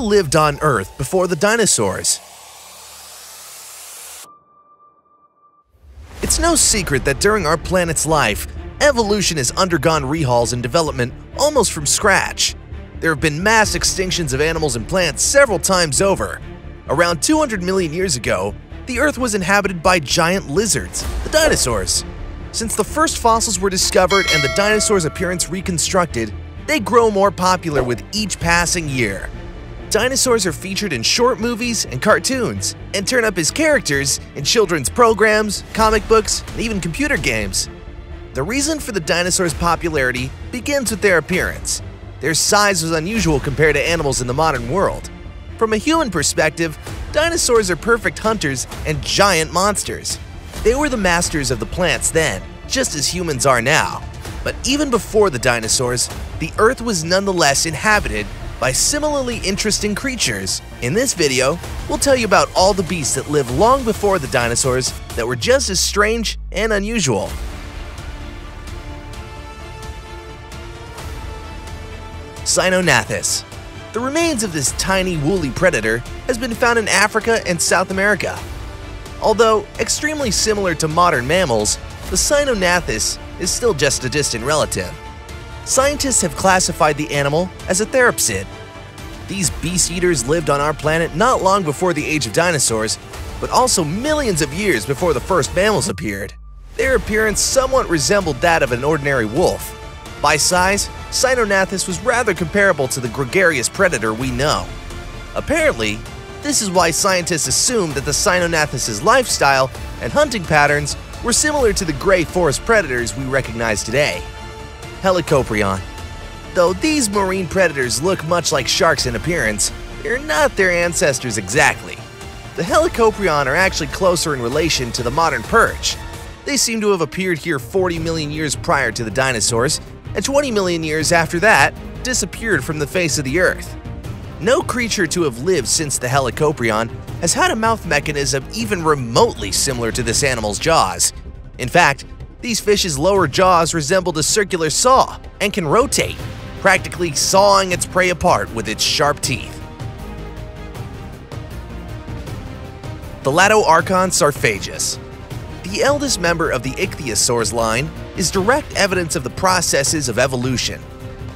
Lived on Earth before the dinosaurs? It's no secret that during our planet's life, evolution has undergone rehauls and development almost from scratch. There have been mass extinctions of animals and plants several times over. Around 200 million years ago, the Earth was inhabited by giant lizards, the dinosaurs. Since the first fossils were discovered and the dinosaurs' appearance reconstructed, they grow more popular with each passing year. Dinosaurs are featured in short movies and cartoons, and turn up as characters in children's programs, comic books, and even computer games. The reason for the dinosaurs' popularity begins with their appearance. Their size was unusual compared to animals in the modern world. From a human perspective, dinosaurs are perfect hunters and giant monsters. They were the masters of the plants then, just as humans are now. But even before the dinosaurs, the Earth was nonetheless inhabited by similarly interesting creatures. In this video, we'll tell you about all the beasts that lived long before the dinosaurs that were just as strange and unusual. Cynognathus The remains of this tiny woolly predator has been found in Africa and South America. Although extremely similar to modern mammals, the Cynognathus is still just a distant relative scientists have classified the animal as a therapsid. These beast eaters lived on our planet not long before the age of dinosaurs, but also millions of years before the first mammals appeared. Their appearance somewhat resembled that of an ordinary wolf. By size, Cynognathus was rather comparable to the gregarious predator we know. Apparently, this is why scientists assumed that the Cynognathus's lifestyle and hunting patterns were similar to the gray forest predators we recognize today. Helicoprion. Though these marine predators look much like sharks in appearance, they're not their ancestors exactly. The Helicoprion are actually closer in relation to the modern perch. They seem to have appeared here 40 million years prior to the dinosaurs, and 20 million years after that, disappeared from the face of the Earth. No creature to have lived since the Helicoprion has had a mouth mechanism even remotely similar to this animal's jaws. In fact, these fish's lower jaws resembled a circular saw and can rotate, practically sawing its prey apart with its sharp teeth. Thalattoarchon saurophagis. The eldest member of the ichthyosaurs line is direct evidence of the processes of evolution.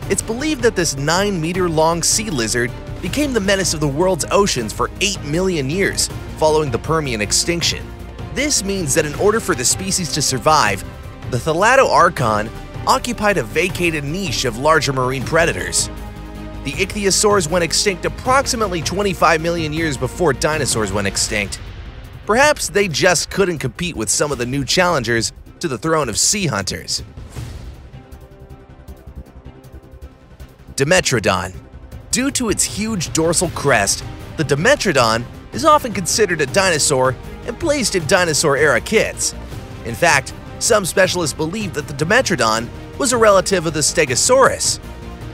It's believed that this 9-meter-long sea lizard became the menace of the world's oceans for 8 million years following the Permian extinction. This means that in order for the species to survive, the Thalattoarchon occupied a vacated niche of larger marine predators. The ichthyosaurs went extinct approximately 25 million years before dinosaurs went extinct. Perhaps they just couldn't compete with some of the new challengers to the throne of sea hunters. Dimetrodon Due to its huge dorsal crest, the Dimetrodon is often considered a dinosaur and placed in dinosaur-era kits. In fact, some specialists believe that the Dimetrodon was a relative of the Stegosaurus.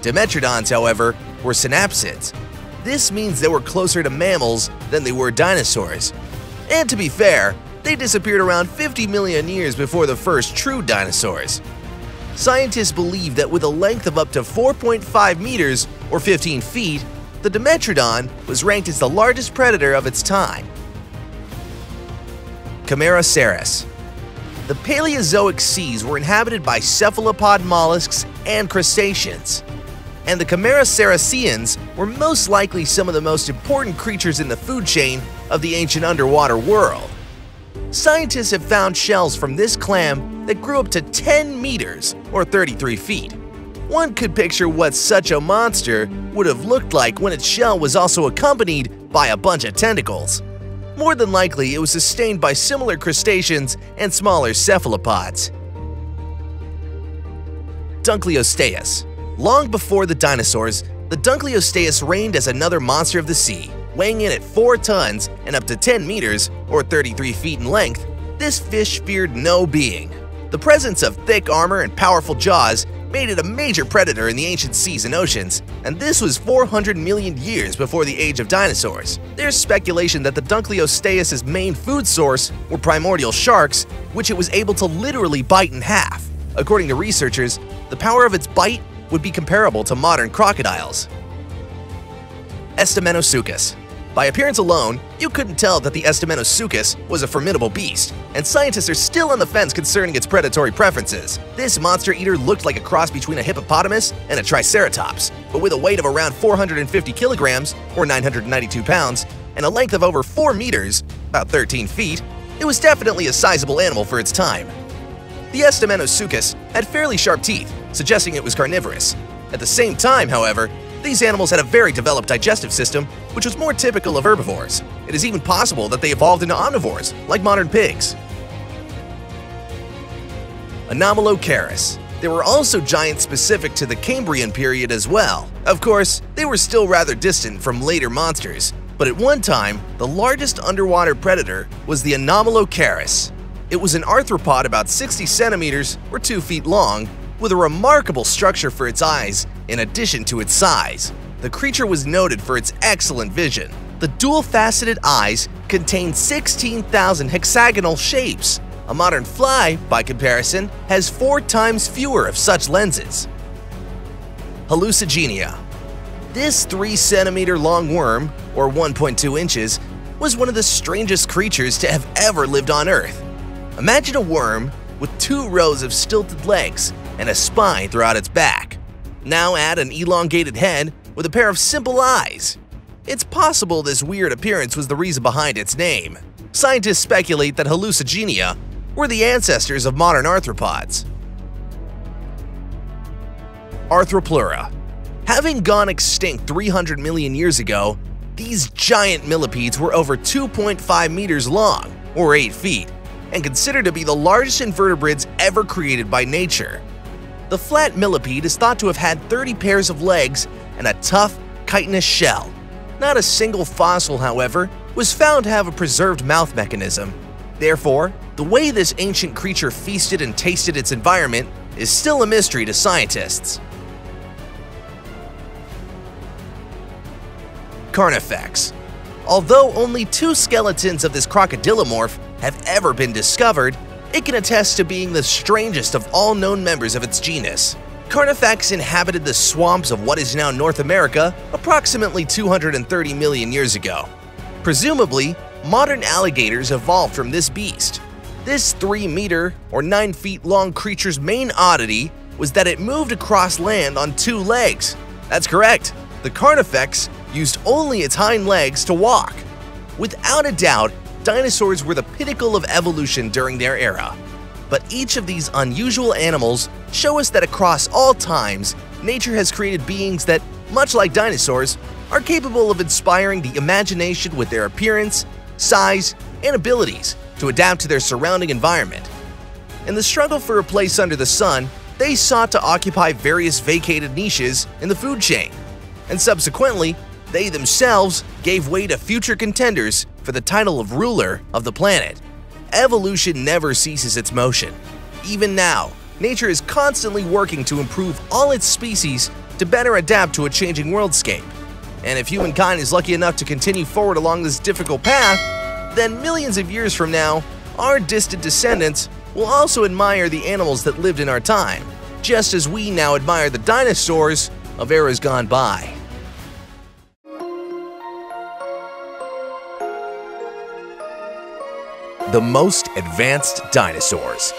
Dimetrodons, however, were synapsids. This means they were closer to mammals than they were dinosaurs. And to be fair, they disappeared around 50 million years before the first true dinosaurs. Scientists believe that with a length of up to 4.5 meters or 15 feet, the Dimetrodon was ranked as the largest predator of its time. Cameroceras The Paleozoic seas were inhabited by cephalopod mollusks and crustaceans, and the Camarasaurusians were most likely some of the most important creatures in the food chain of the ancient underwater world. Scientists have found shells from this clam that grew up to 10 meters or 33 feet. One could picture what such a monster would have looked like when its shell was also accompanied by a bunch of tentacles. More than likely, it was sustained by similar crustaceans and smaller cephalopods. Dunkleosteus Long before the dinosaurs, the Dunkleosteus reigned as another monster of the sea. Weighing in at 4 tons and up to 10 meters, or 33 feet in length, this fish feared no being. The presence of thick armor and powerful jaws made it a major predator in the ancient seas and oceans, and this was 400 million years before the age of dinosaurs. There's speculation that the Dunkleosteus' main food source were primordial sharks, which it was able to literally bite in half. According to researchers, the power of its bite would be comparable to modern crocodiles. Estemmenosuchus. By appearance alone, you couldn't tell that the Estemmenosuchus was a formidable beast, and scientists are still on the fence concerning its predatory preferences. This monster eater looked like a cross between a hippopotamus and a triceratops, but with a weight of around 450 kilograms, or 992 pounds, and a length of over 4 meters, about 13 feet, it was definitely a sizable animal for its time. The Estemmenosuchus had fairly sharp teeth, suggesting it was carnivorous. At the same time, however, these animals had a very developed digestive system, which was more typical of herbivores. It is even possible that they evolved into omnivores, like modern pigs. Anomalocaris. There were also giants specific to the Cambrian period as well. Of course, they were still rather distant from later monsters, but at one time, the largest underwater predator was the Anomalocaris. It was an arthropod about 60 centimeters or 2 feet long, with a remarkable structure for its eyes in addition to its size. The creature was noted for its excellent vision. The dual-faceted eyes contain 16,000 hexagonal shapes. A modern fly, by comparison, has four times fewer of such lenses. Hallucigenia This 3 centimeter long worm, or 1.2 inches, was one of the strangest creatures to have ever lived on Earth. Imagine a worm with two rows of stilted legs and a spine throughout its back. Now add an elongated head with a pair of simple eyes. It's possible this weird appearance was the reason behind its name. Scientists speculate that hallucigenia were the ancestors of modern arthropods. Arthropleura Having gone extinct 300 million years ago, these giant millipedes were over 2.5 meters long, or 8 feet, and considered to be the largest invertebrates ever created by nature. The flat millipede is thought to have had 30 pairs of legs and a tough, chitinous shell. Not a single fossil, however, was found to have a preserved mouth mechanism. Therefore, the way this ancient creature feasted and tasted its environment is still a mystery to scientists. Carnifex Although only two skeletons of this crocodilomorph have ever been discovered, it can attest to being the strangest of all known members of its genus. Carnifex inhabited the swamps of what is now North America approximately 230 million years ago. Presumably, modern alligators evolved from this beast. This 3 meter or 9 feet long creature's main oddity was that it moved across land on two legs. That's correct, the Carnifex used only its hind legs to walk. Without a doubt, dinosaurs were the pinnacle of evolution during their era. But each of these unusual animals show us that across all times, nature has created beings that, much like dinosaurs, are capable of inspiring the imagination with their appearance, size, and abilities to adapt to their surrounding environment. In the struggle for a place under the sun, they sought to occupy various vacated niches in the food chain, and subsequently, they themselves gave way to future contenders for the title of ruler of the planet. Evolution never ceases its motion. Even now, nature is constantly working to improve all its species to better adapt to a changing worldscape. And if humankind is lucky enough to continue forward along this difficult path, then millions of years from now, our distant descendants will also admire the animals that lived in our time, just as we now admire the dinosaurs of eras gone by. The most advanced dinosaurs.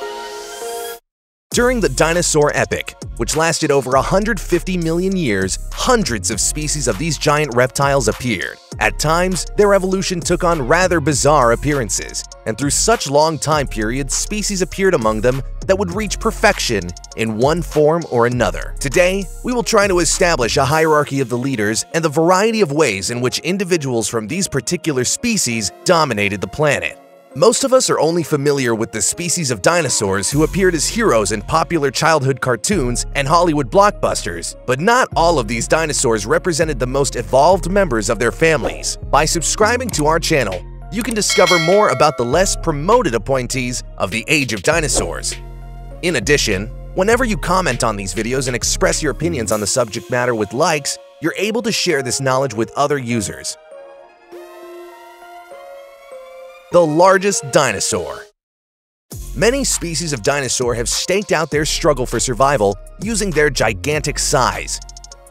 During the dinosaur epoch, which lasted over 150 million years, hundreds of species of these giant reptiles appeared. At times, their evolution took on rather bizarre appearances, and through such long time periods, species appeared among them that would reach perfection in one form or another. Today, we will try to establish a hierarchy of the leaders and the variety of ways in which individuals from these particular species dominated the planet. Most of us are only familiar with the species of dinosaurs who appeared as heroes in popular childhood cartoons and Hollywood blockbusters, but not all of these dinosaurs represented the most evolved members of their families. By subscribing to our channel, you can discover more about the less promoted appointees of the Age of Dinosaurs. In addition, whenever you comment on these videos and express your opinions on the subject matter with likes, you're able to share this knowledge with other users. The largest dinosaur. Many species of dinosaur have staked out their struggle for survival using their gigantic size.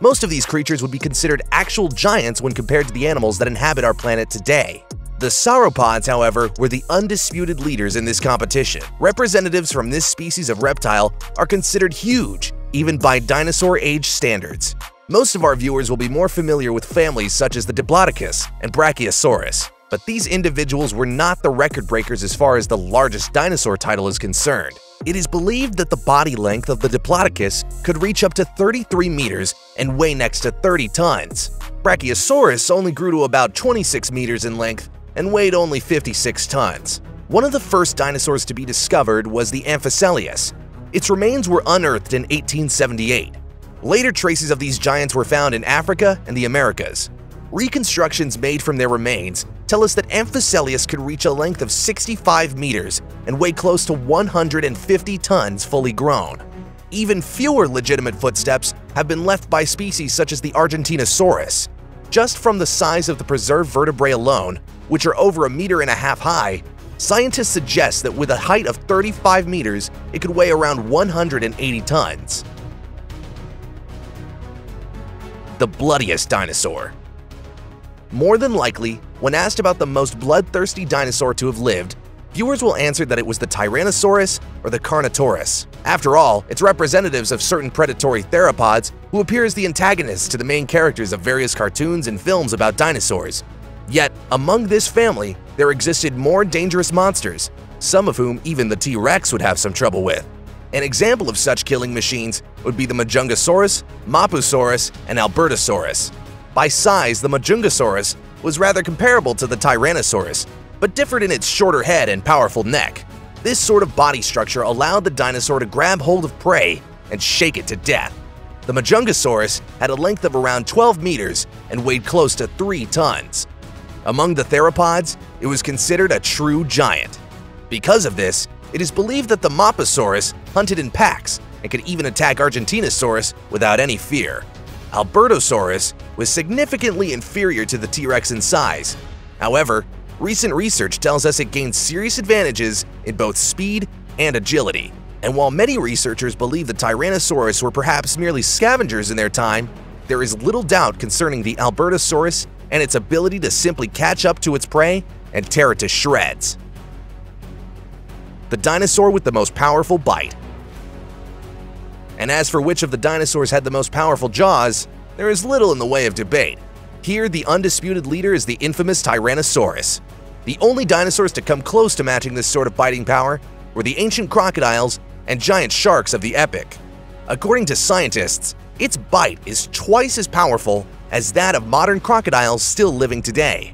Most of these creatures would be considered actual giants when compared to the animals that inhabit our planet today. The sauropods, however, were the undisputed leaders in this competition. Representatives from this species of reptile are considered huge, even by dinosaur age standards. Most of our viewers will be more familiar with families such as the Diplodocus and Brachiosaurus, but these individuals were not the record breakers as far as the largest dinosaur title is concerned. It is believed that the body length of the Diplodocus could reach up to 33 meters and weigh next to 30 tons. Brachiosaurus only grew to about 26 meters in length and weighed only 56 tons. One of the first dinosaurs to be discovered was the Amphicoelias. Its remains were unearthed in 1878. Later traces of these giants were found in Africa and the Americas. Reconstructions made from their remains tell us that Amphicoelias could reach a length of 65 meters and weigh close to 150 tons fully grown. Even fewer legitimate footsteps have been left by species such as the Argentinosaurus. Just from the size of the preserved vertebrae alone, which are over a meter and a half high, scientists suggest that with a height of 35 meters, it could weigh around 180 tons. The bloodiest dinosaur more than likely, when asked about the most bloodthirsty dinosaur to have lived, viewers will answer that it was the Tyrannosaurus or the Carnotaurus. After all, it's representatives of certain predatory theropods who appear as the antagonists to the main characters of various cartoons and films about dinosaurs. Yet, among this family, there existed more dangerous monsters, some of whom even the T-Rex would have some trouble with. An example of such killing machines would be the Majungasaurus, Mapusaurus, and Albertosaurus. By size, the Majungasaurus was rather comparable to the Tyrannosaurus, but differed in its shorter head and powerful neck. This sort of body structure allowed the dinosaur to grab hold of prey and shake it to death. The Majungasaurus had a length of around 12 meters and weighed close to 3 tons. Among the theropods, it was considered a true giant. Because of this, it is believed that the Mosasaurus hunted in packs and could even attack Argentinosaurus without any fear. Albertosaurus was significantly inferior to the T-Rex in size. However, recent research tells us it gained serious advantages in both speed and agility. And while many researchers believe the Tyrannosaurus were perhaps merely scavengers in their time, there is little doubt concerning the Albertosaurus and its ability to simply catch up to its prey and tear it to shreds. The dinosaur with the most powerful bite and as for which of the dinosaurs had the most powerful jaws, there is little in the way of debate. Here, the undisputed leader is the infamous Tyrannosaurus. The only dinosaurs to come close to matching this sort of biting power were the ancient crocodiles and giant sharks of the epoch. According to scientists, its bite is twice as powerful as that of modern crocodiles still living today.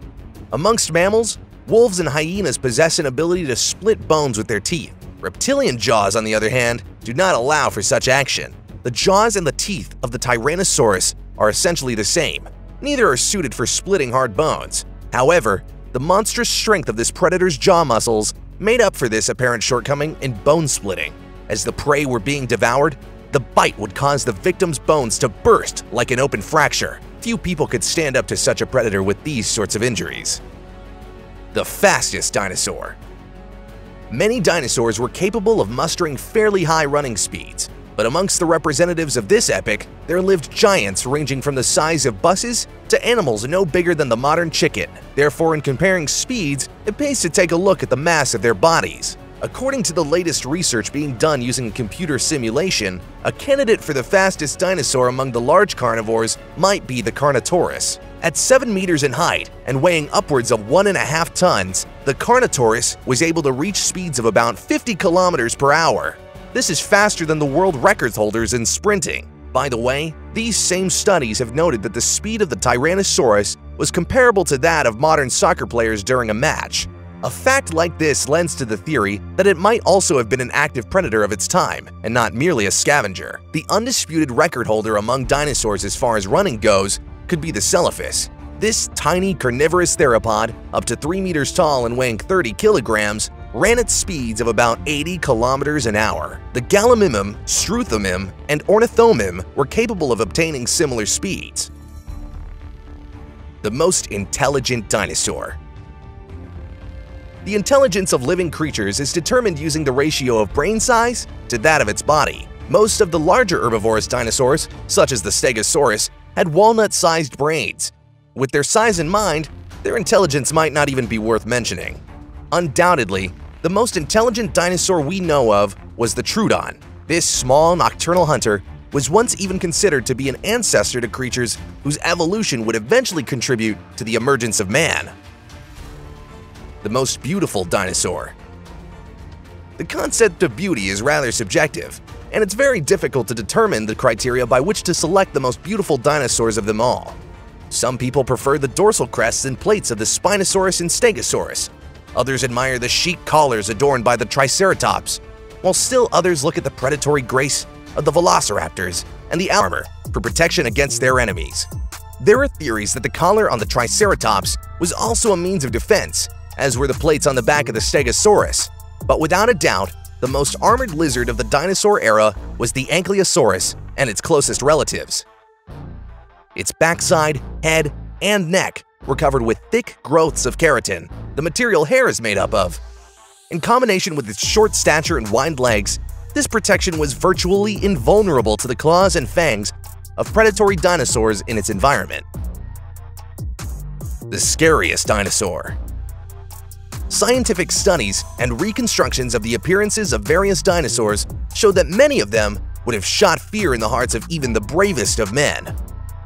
Amongst mammals, wolves and hyenas possess an ability to split bones with their teeth. Reptilian jaws, on the other hand, do not allow for such action. The jaws and the teeth of the Tyrannosaurus are essentially the same. Neither are suited for splitting hard bones. However, the monstrous strength of this predator's jaw muscles made up for this apparent shortcoming in bone splitting. As the prey were being devoured, the bite would cause the victim's bones to burst like an open fracture. Few people could stand up to such a predator with these sorts of injuries. The fastest dinosaur Many dinosaurs were capable of mustering fairly high running speeds, but amongst the representatives of this epoch, there lived giants ranging from the size of buses to animals no bigger than the modern chicken. Therefore, in comparing speeds, it pays to take a look at the mass of their bodies. According to the latest research being done using computer simulation, a candidate for the fastest dinosaur among the large carnivores might be the Carnotaurus. At 7 meters in height and weighing upwards of 1.5 tons, the Carnotaurus was able to reach speeds of about 50 kilometers per hour. This is faster than the world records holders in sprinting. By the way, these same studies have noted that the speed of the Tyrannosaurus was comparable to that of modern soccer players during a match. A fact like this lends to the theory that it might also have been an active predator of its time, and not merely a scavenger. The undisputed record holder among dinosaurs as far as running goes could be the Coelophysis. This tiny carnivorous theropod, up to 3 meters tall and weighing 30 kilograms, ran at speeds of about 80 kilometers an hour. The Gallimimus, Struthiomimus, and Ornithomimus were capable of obtaining similar speeds. The most intelligent dinosaur The intelligence of living creatures is determined using the ratio of brain size to that of its body. Most of the larger herbivorous dinosaurs, such as the Stegosaurus, had walnut-sized brains. With their size in mind, their intelligence might not even be worth mentioning. Undoubtedly, the most intelligent dinosaur we know of was the Troodon. This small nocturnal hunter was once even considered to be an ancestor to creatures whose evolution would eventually contribute to the emergence of man. The most beautiful dinosaur. The concept of beauty is rather subjective, and it's very difficult to determine the criteria by which to select the most beautiful dinosaurs of them all. Some people prefer the dorsal crests and plates of the Spinosaurus and Stegosaurus. Others admire the chic collars adorned by the Triceratops, while still others look at the predatory grace of the Velociraptors and the armor for protection against their enemies. There are theories that the collar on the Triceratops was also a means of defense, as were the plates on the back of the Stegosaurus. But without a doubt, the most armored lizard of the dinosaur era was the Ankylosaurus and its closest relatives. Its backside, head, and neck were covered with thick growths of keratin, the material hair is made up of. In combination with its short stature and wide legs, this protection was virtually invulnerable to the claws and fangs of predatory dinosaurs in its environment. The scariest dinosaur Scientific studies and reconstructions of the appearances of various dinosaurs show that many of them would have shot fear in the hearts of even the bravest of men.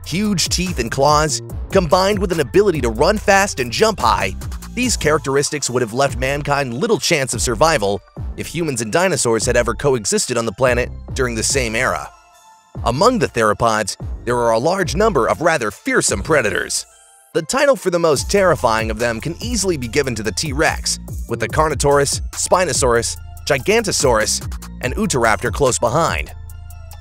Huge teeth and claws, combined with an ability to run fast and jump high, these characteristics would have left mankind little chance of survival if humans and dinosaurs had ever coexisted on the planet during the same era. Among the theropods, there are a large number of rather fearsome predators. The title for the most terrifying of them can easily be given to the T-Rex, with the Carnotaurus, Spinosaurus, Gigantosaurus, and Utahraptor close behind.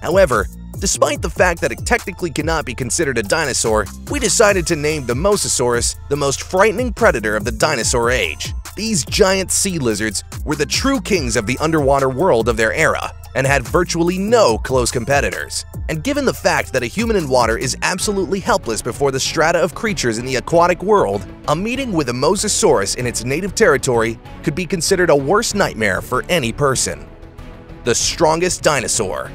However, despite the fact that it technically cannot be considered a dinosaur, we decided to name the Mosasaurus the most frightening predator of the dinosaur age. These giant sea lizards were the true kings of the underwater world of their era, and had virtually no close competitors. And given the fact that a human in water is absolutely helpless before the strata of creatures in the aquatic world, a meeting with a Mosasaurus in its native territory could be considered a worst nightmare for any person. The strongest dinosaur.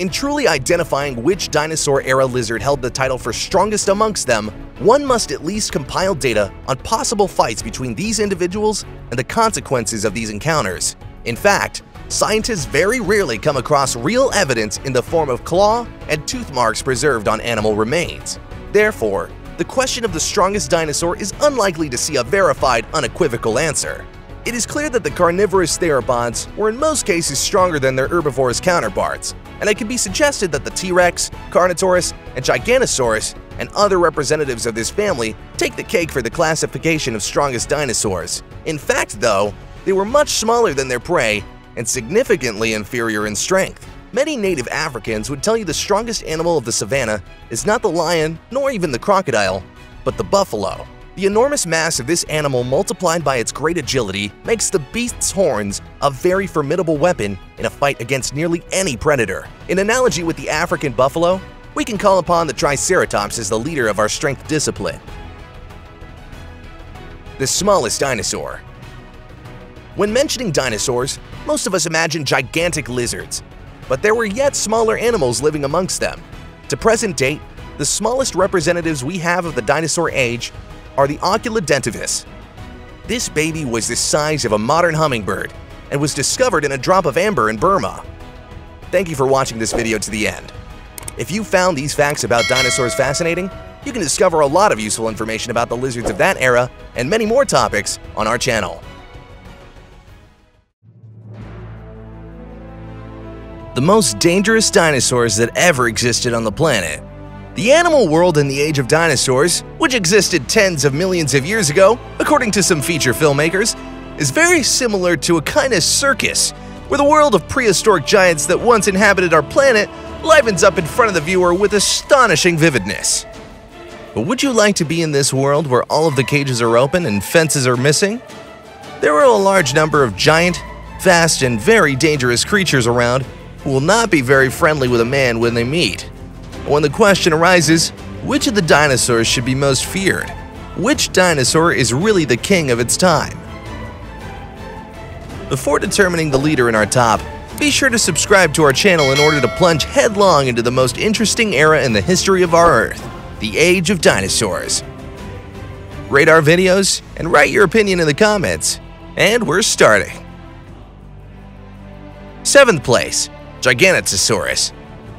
In truly identifying which dinosaur-era lizard held the title for strongest amongst them, one must at least compile data on possible fights between these individuals and the consequences of these encounters. In fact, scientists very rarely come across real evidence in the form of claw and tooth marks preserved on animal remains. Therefore, the question of the strongest dinosaur is unlikely to see a verified, unequivocal answer. It is clear that the carnivorous theropods were in most cases stronger than their herbivorous counterparts, and it can be suggested that the T-Rex, Carnotaurus, and Giganosaurus and other representatives of this family take the cake for the classification of strongest dinosaurs. In fact, though, they were much smaller than their prey and significantly inferior in strength. Many native Africans would tell you the strongest animal of the savannah is not the lion nor even the crocodile, but the buffalo. The enormous mass of this animal multiplied by its great agility makes the beast's horns a very formidable weapon in a fight against nearly any predator. In analogy with the African buffalo, we can call upon the Triceratops as the leader of our strength discipline. The smallest dinosaur when mentioning dinosaurs, most of us imagine gigantic lizards, but there were yet smaller animals living amongst them. To present date, the smallest representatives we have of the dinosaur age are the Oculudentavis. This baby was the size of a modern hummingbird and was discovered in a drop of amber in Burma. Thank you for watching this video to the end. If you found these facts about dinosaurs fascinating, you can discover a lot of useful information about the lizards of that era and many more topics on our channel. The most dangerous dinosaurs that ever existed on the planet. The animal world in the age of dinosaurs, which existed tens of millions of years ago, according to some feature filmmakers, is very similar to a kind of circus, where the world of prehistoric giants that once inhabited our planet livens up in front of the viewer with astonishing vividness. But would you like to be in this world where all of the cages are open and fences are missing? There are a large number of giant, fast, and very dangerous creatures around will not be very friendly with a man when they meet. When the question arises, which of the dinosaurs should be most feared? Which dinosaur is really the king of its time? Before determining the leader in our top, Be sure to subscribe to our channel in order to plunge headlong into the most interesting era in the history of our Earth, the Age of Dinosaurs. Rate our videos and write your opinion in the comments. And we're starting. 7th place, Giganotosaurus.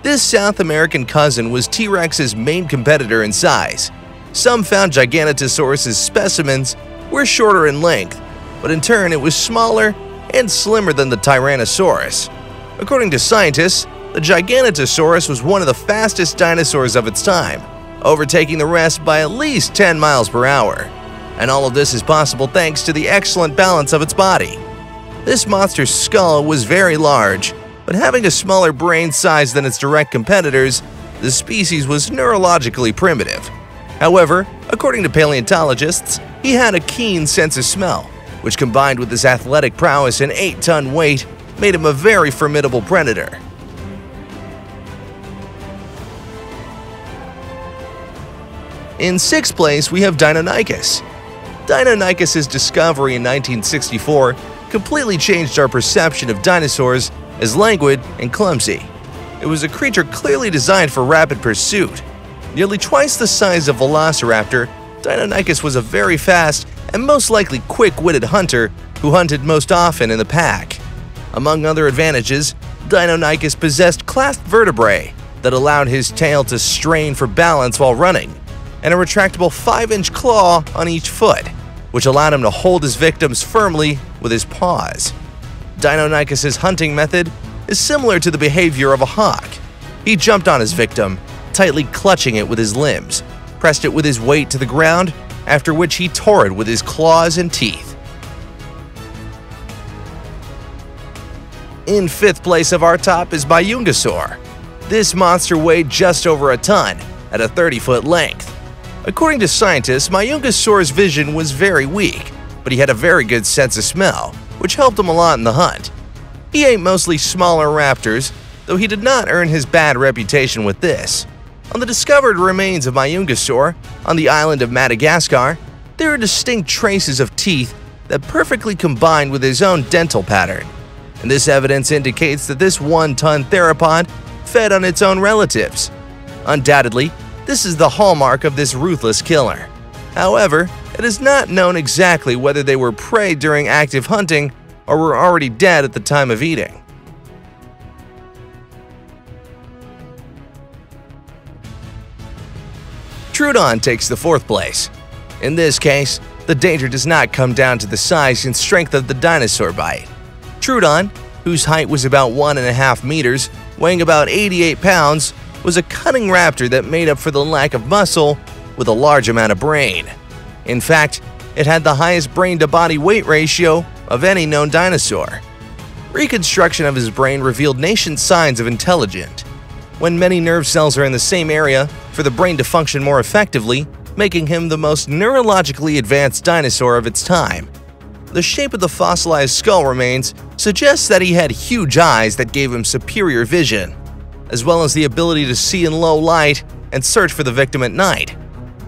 This South American cousin was T-Rex's main competitor in size. Some found Giganotosaurus's specimens were shorter in length, but in turn it was smaller and slimmer than the Tyrannosaurus. According to scientists, the Giganotosaurus was one of the fastest dinosaurs of its time, overtaking the rest by at least 10 miles per hour. And all of this is possible thanks to the excellent balance of its body. This monster's skull was very large, but having a smaller brain size than its direct competitors, the species was neurologically primitive. However, according to paleontologists, he had a keen sense of smell, which combined with his athletic prowess and 8-ton weight, made him a very formidable predator. In sixth place, we have Deinonychus. Deinonychus' discovery in 1964 completely changed our perception of dinosaurs as languid and clumsy. It was a creature clearly designed for rapid pursuit. Nearly twice the size of Velociraptor, Deinonychus was a very fast and most likely quick-witted hunter who hunted most often in the pack. Among other advantages, Deinonychus possessed clasped vertebrae that allowed his tail to strain for balance while running, and a retractable 5-inch claw on each foot, which allowed him to hold his victims firmly with his paws. Deinonychus' hunting method is similar to the behavior of a hawk. He jumped on his victim, tightly clutching it with his limbs, pressed it with his weight to the ground, after which he tore it with his claws and teeth. In fifth place of our top is Majungasaur. This monster weighed just over a ton at a 30-foot length. According to scientists, Majungasaur's vision was very weak, but he had a very good sense of smell, which helped him a lot in the hunt. He ate mostly smaller raptors, though he did not earn his bad reputation with this. On the discovered remains of Majungasaur on the island of Madagascar, there are distinct traces of teeth that perfectly combine with his own dental pattern. And this evidence indicates that this one-ton theropod fed on its own relatives. Undoubtedly, this is the hallmark of this ruthless killer. However, it is not known exactly whether they were prey during active hunting or were already dead at the time of eating. Troodon takes the fourth place. In this case, the danger does not come down to the size and strength of the dinosaur bite. Troodon, whose height was about 1.5 meters, weighing about 88 pounds, was a cunning raptor that made up for the lack of muscle with a large amount of brain. In fact, it had the highest brain-to-body weight ratio of any known dinosaur. Reconstruction of his brain revealed nascent signs of intelligence. When many nerve cells are in the same area for the brain to function more effectively, making him the most neurologically advanced dinosaur of its time. The shape of the fossilized skull remains suggests that he had huge eyes that gave him superior vision as well as the ability to see in low light and search for the victim at night.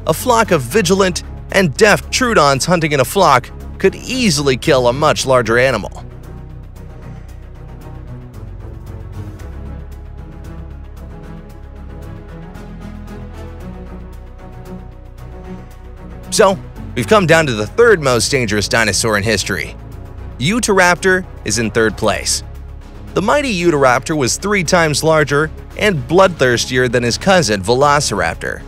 A flock of vigilant and deaf troodons hunting in a flock could easily kill a much larger animal. So, we've come down to the third most dangerous dinosaur in history. Utahraptor is in third place. The mighty Utahraptor was three times larger and bloodthirstier than his cousin Velociraptor.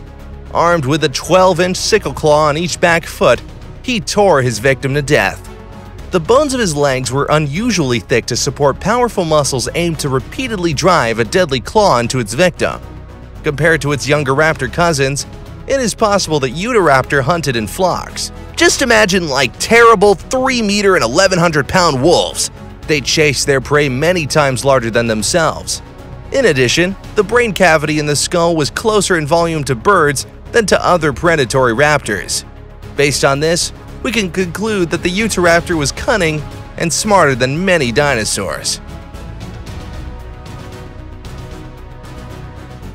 Armed with a 12-inch sickle claw on each back foot, he tore his victim to death. The bones of his legs were unusually thick to support powerful muscles aimed to repeatedly drive a deadly claw into its victim. Compared to its younger raptor cousins, it is possible that Utahraptor hunted in flocks. Just imagine like terrible 3 meter and 1100 pound wolves they chase their prey many times larger than themselves. In addition, the brain cavity in the skull was closer in volume to birds than to other predatory raptors. Based on this, we can conclude that the Utahraptor was cunning and smarter than many dinosaurs.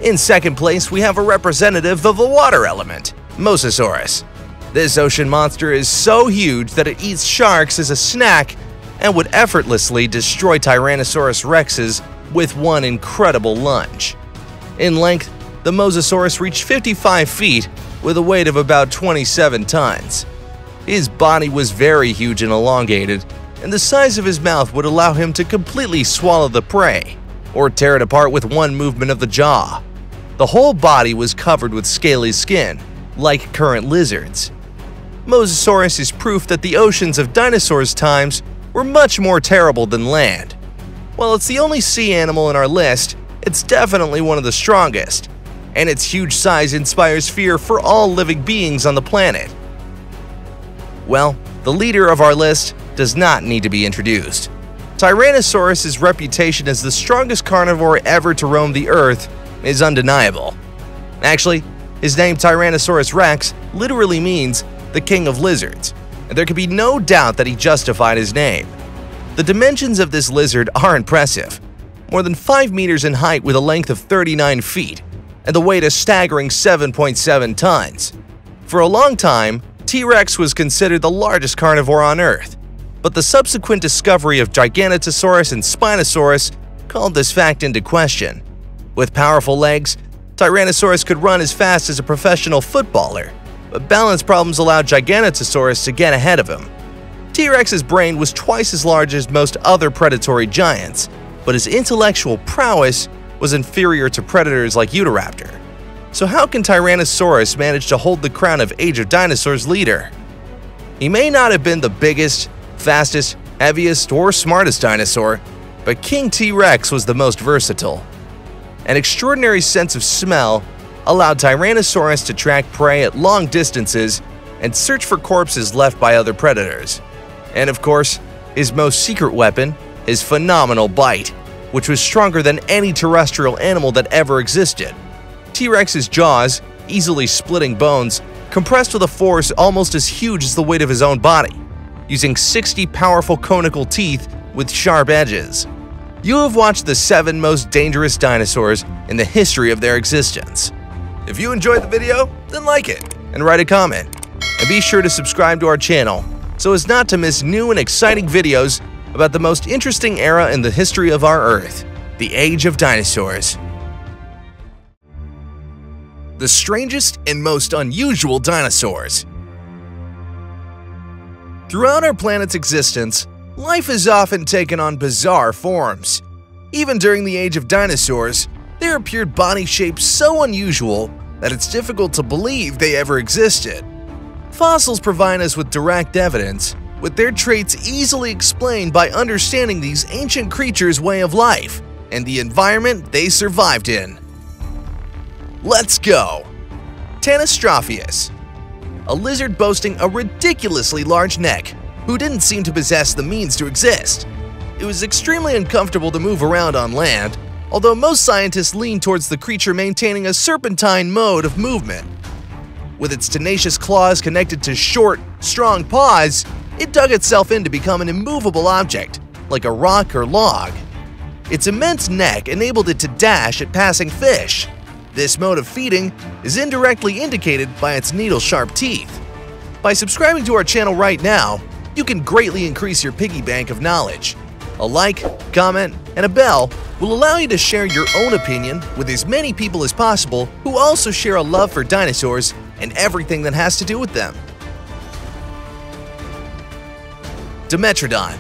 In second place, we have a representative of the water element, Mosasaurus. This ocean monster is so huge that it eats sharks as a snack and would effortlessly destroy Tyrannosaurus rexes with one incredible lunge. In length, the Mosasaurus reached 55 feet with a weight of about 27 tons. His body was very huge and elongated, and the size of his mouth would allow him to completely swallow the prey, or tear it apart with one movement of the jaw. The whole body was covered with scaly skin, like current lizards. Mosasaurus is proof that the oceans of dinosaurs' times were much more terrible than land. While it's the only sea animal in our list, it's definitely one of the strongest, and its huge size inspires fear for all living beings on the planet. Well, the leader of our list does not need to be introduced. Tyrannosaurus's reputation as the strongest carnivore ever to roam the earth is undeniable. Actually, his name Tyrannosaurus rex literally means the king of lizards, and there can be no doubt that he justified his name. The dimensions of this lizard are impressive. More than 5 meters in height with a length of 39 feet, and the weight a staggering 7.7 tons. For a long time, T-Rex was considered the largest carnivore on Earth, but the subsequent discovery of Giganotosaurus and Spinosaurus called this fact into question. With powerful legs, Tyrannosaurus could run as fast as a professional footballer, but balance problems allowed Giganotosaurus to get ahead of him. T-Rex's brain was twice as large as most other predatory giants, but his intellectual prowess was inferior to predators like Utahraptor. So how can Tyrannosaurus manage to hold the crown of Age of Dinosaurs leader? He may not have been the biggest, fastest, heaviest, or smartest dinosaur, but King T-Rex was the most versatile. An extraordinary sense of smell allowed Tyrannosaurus to track prey at long distances and search for corpses left by other predators. And of course, his most secret weapon, his phenomenal bite, which was stronger than any terrestrial animal that ever existed. T-Rex's jaws, easily splitting bones, compressed with a force almost as huge as the weight of his own body, using 60 powerful conical teeth with sharp edges. You have watched the 7 most dangerous dinosaurs in the history of their existence. If you enjoyed the video, then like it and write a comment. And be sure to subscribe to our channel so as not to miss new and exciting videos about the most interesting era in the history of our Earth, the Age of Dinosaurs the strangest and most unusual dinosaurs. Throughout our planet's existence, life has often taken on bizarre forms. Even during the age of dinosaurs, there appeared body shapes so unusual that it's difficult to believe they ever existed. Fossils provide us with direct evidence, with their traits easily explained by understanding these ancient creatures' way of life and the environment they survived in. Let's go! Tanystropheus A lizard boasting a ridiculously large neck, who didn't seem to possess the means to exist. It was extremely uncomfortable to move around on land, although most scientists lean towards the creature maintaining a serpentine mode of movement. With its tenacious claws connected to short, strong paws, it dug itself in to become an immovable object, like a rock or log. Its immense neck enabled it to dash at passing fish, this mode of feeding is indirectly indicated by its needle-sharp teeth. By subscribing to our channel right now, you can greatly increase your piggy bank of knowledge. A like, comment, and a bell will allow you to share your own opinion with as many people as possible who also share a love for dinosaurs and everything that has to do with them. Dimetrodon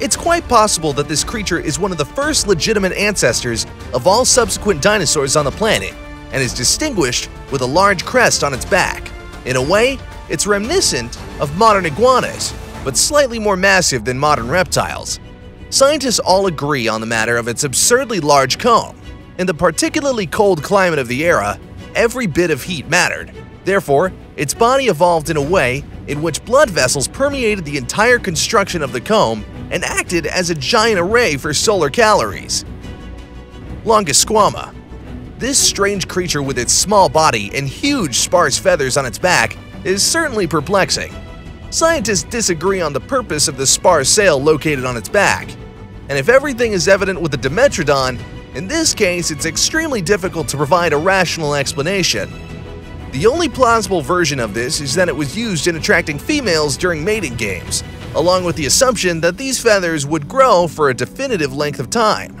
it's quite possible that this creature is one of the first legitimate ancestors of all subsequent dinosaurs on the planet and is distinguished with a large crest on its back. In a way, it's reminiscent of modern iguanas, but slightly more massive than modern reptiles. Scientists all agree on the matter of its absurdly large comb. In the particularly cold climate of the era, every bit of heat mattered. Therefore, its body evolved in a way in which blood vessels permeated the entire construction of the comb and acted as a giant array for solar calories. Longisquama This strange creature with its small body and huge sparse feathers on its back is certainly perplexing. Scientists disagree on the purpose of the sparse sail located on its back. And if everything is evident with the Dimetrodon, in this case it's extremely difficult to provide a rational explanation. The only plausible version of this is that it was used in attracting females during mating games, along with the assumption that these feathers would grow for a definitive length of time.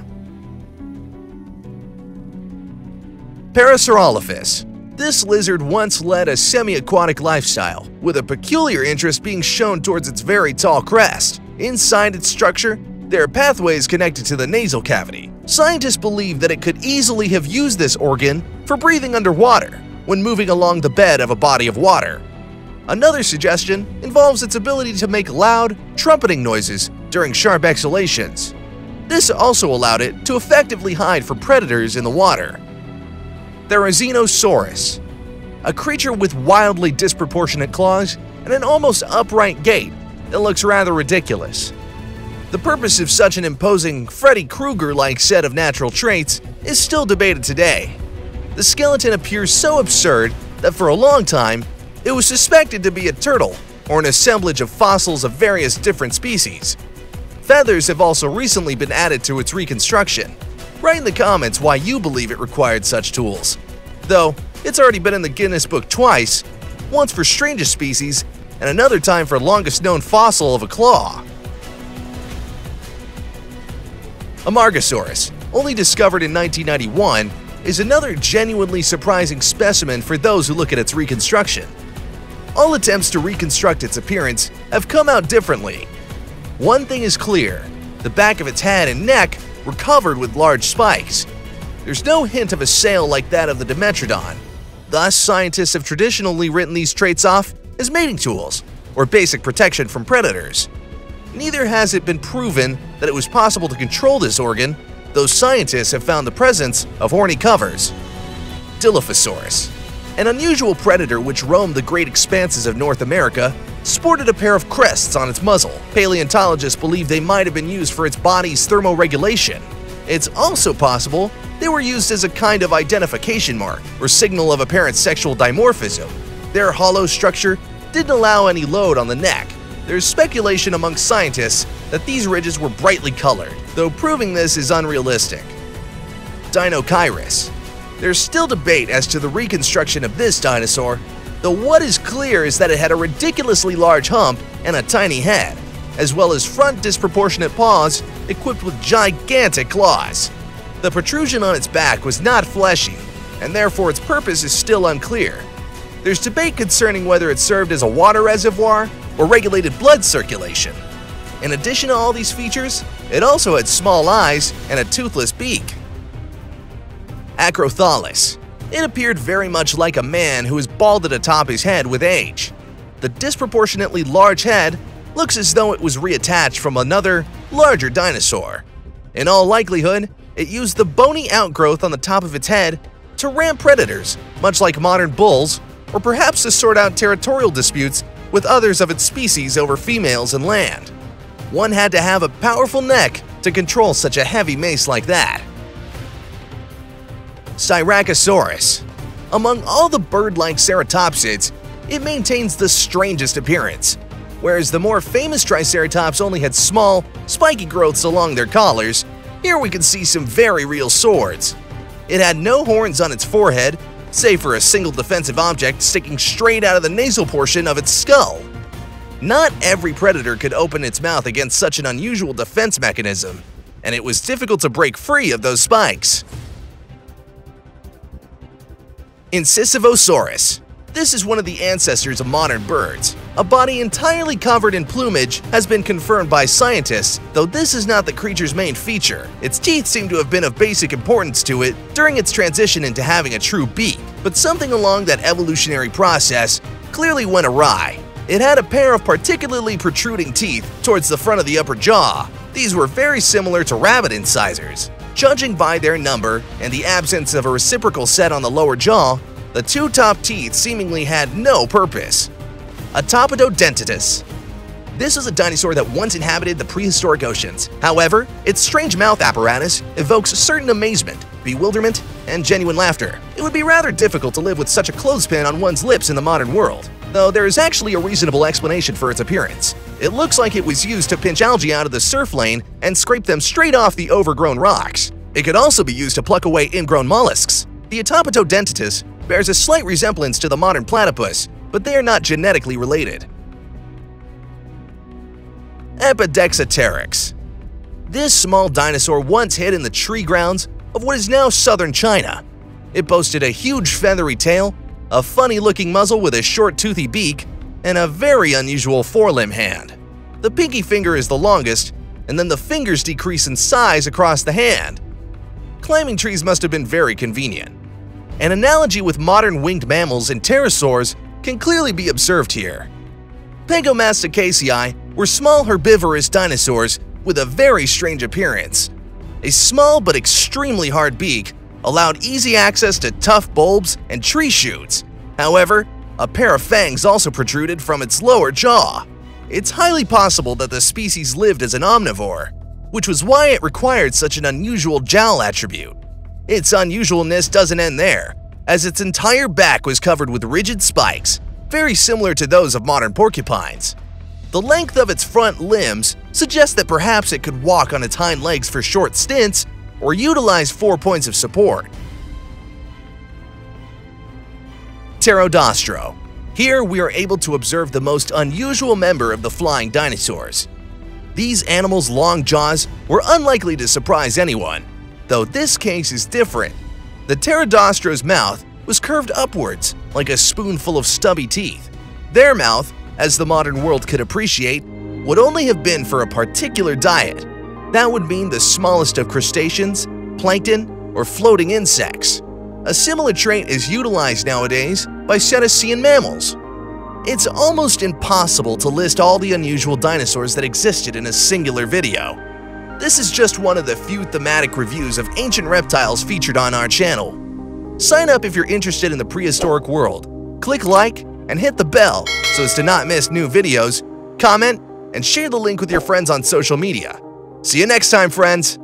Parasaurolophus. This lizard once led a semi-aquatic lifestyle, with a peculiar interest being shown towards its very tall crest. Inside its structure, there are pathways connected to the nasal cavity. Scientists believe that it could easily have used this organ for breathing underwater when moving along the bed of a body of water. Another suggestion involves its ability to make loud, trumpeting noises during sharp exhalations. This also allowed it to effectively hide from predators in the water. Therizinosaurus, a creature with wildly disproportionate claws and an almost upright gait that looks rather ridiculous. The purpose of such an imposing Freddy Krueger-like set of natural traits is still debated today. The skeleton appears so absurd that for a long time it was suspected to be a turtle or an assemblage of fossils of various different species. Feathers have also recently been added to its reconstruction. Write in the comments why you believe it required such tools. Though, it's already been in the Guinness Book twice, once for strangest species and another time for longest known fossil of a claw. Amargasaurus, only discovered in 1991, is another genuinely surprising specimen for those who look at its reconstruction all attempts to reconstruct its appearance have come out differently. One thing is clear the back of its head and neck were covered with large spikes. There's no hint of a sail like that of the Dimetrodon. Thus, scientists have traditionally written these traits off as mating tools or basic protection from predators. Neither has it been proven that it was possible to control this organ, though scientists have found the presence of horny covers. Dilophosaurus an unusual predator which roamed the great expanses of North America, sported a pair of crests on its muzzle. Paleontologists believe they might have been used for its body's thermoregulation. It's also possible they were used as a kind of identification mark or signal of apparent sexual dimorphism. Their hollow structure didn't allow any load on the neck. There's speculation among scientists that these ridges were brightly colored, though proving this is unrealistic. Deinocheirus there's still debate as to the reconstruction of this dinosaur, though what is clear is that it had a ridiculously large hump and a tiny head, as well as front disproportionate paws equipped with gigantic claws. The protrusion on its back was not fleshy, and therefore its purpose is still unclear. There's debate concerning whether it served as a water reservoir or regulated blood circulation. In addition to all these features, it also had small eyes and a toothless beak. Acrotholus. It appeared very much like a man who is bald atop his head with age. The disproportionately large head looks as though it was reattached from another, larger dinosaur. In all likelihood, it used the bony outgrowth on the top of its head to ram predators, much like modern bulls, or perhaps to sort out territorial disputes with others of its species over females and land. One had to have a powerful neck to control such a heavy mace like that. Styracosaurus. Among all the bird-like ceratopsids, it maintains the strangest appearance. Whereas the more famous Triceratops only had small, spiky growths along their collars, here we can see some very real swords. It had no horns on its forehead, save for a single defensive object sticking straight out of the nasal portion of its skull. Not every predator could open its mouth against such an unusual defense mechanism, and it was difficult to break free of those spikes. Incisivosaurus. This is one of the ancestors of modern birds. A body entirely covered in plumage has been confirmed by scientists, though this is not the creature's main feature. Its teeth seem to have been of basic importance to it during its transition into having a true beak, but something along that evolutionary process clearly went awry. It had a pair of particularly protruding teeth towards the front of the upper jaw. These were very similar to rabbit incisors, Judging by their number and the absence of a reciprocal set on the lower jaw, the two top teeth seemingly had no purpose. Atopododentatus. This was a dinosaur that once inhabited the prehistoric oceans. However, its strange mouth apparatus evokes certain amazement, bewilderment, and genuine laughter. It would be rather difficult to live with such a clothespin on one's lips in the modern world, though there is actually a reasonable explanation for its appearance. It looks like it was used to pinch algae out of the surf lane and scrape them straight off the overgrown rocks. It could also be used to pluck away ingrown mollusks. The Atopododentatus bears a slight resemblance to the modern platypus, but they are not genetically related. Epidexipteryx. This small dinosaur once hid in the tree grounds of what is now southern China. It boasted a huge feathery tail, a funny-looking muzzle with a short toothy beak, and a very unusual forelimb hand. The pinky finger is the longest, and then the fingers decrease in size across the hand. Climbing trees must have been very convenient. An analogy with modern winged mammals and pterosaurs can clearly be observed here. Pegomastacacei were small herbivorous dinosaurs with a very strange appearance. A small but extremely hard beak allowed easy access to tough bulbs and tree shoots. However, a pair of fangs also protruded from its lower jaw. It's highly possible that the species lived as an omnivore, which was why it required such an unusual jowl attribute. Its unusualness doesn't end there, as its entire back was covered with rigid spikes, very similar to those of modern porcupines. The length of its front limbs suggests that perhaps it could walk on its hind legs for short stints or utilize four points of support. Pterodaustro. Here we are able to observe the most unusual member of the flying dinosaurs. These animals' long jaws were unlikely to surprise anyone, though this case is different. The Pterodaustro's mouth was curved upwards, like a spoonful of stubby teeth. Their mouth, as the modern world could appreciate, would only have been for a particular diet. That would mean the smallest of crustaceans, plankton, or floating insects. A similar trait is utilized nowadays by cetacean mammals. It's almost impossible to list all the unusual dinosaurs that existed in a singular video. This is just one of the few thematic reviews of ancient reptiles featured on our channel. Sign up if you're interested in the prehistoric world. Click like and hit the bell so as to not miss new videos, comment, and share the link with your friends on social media. See you next time, friends!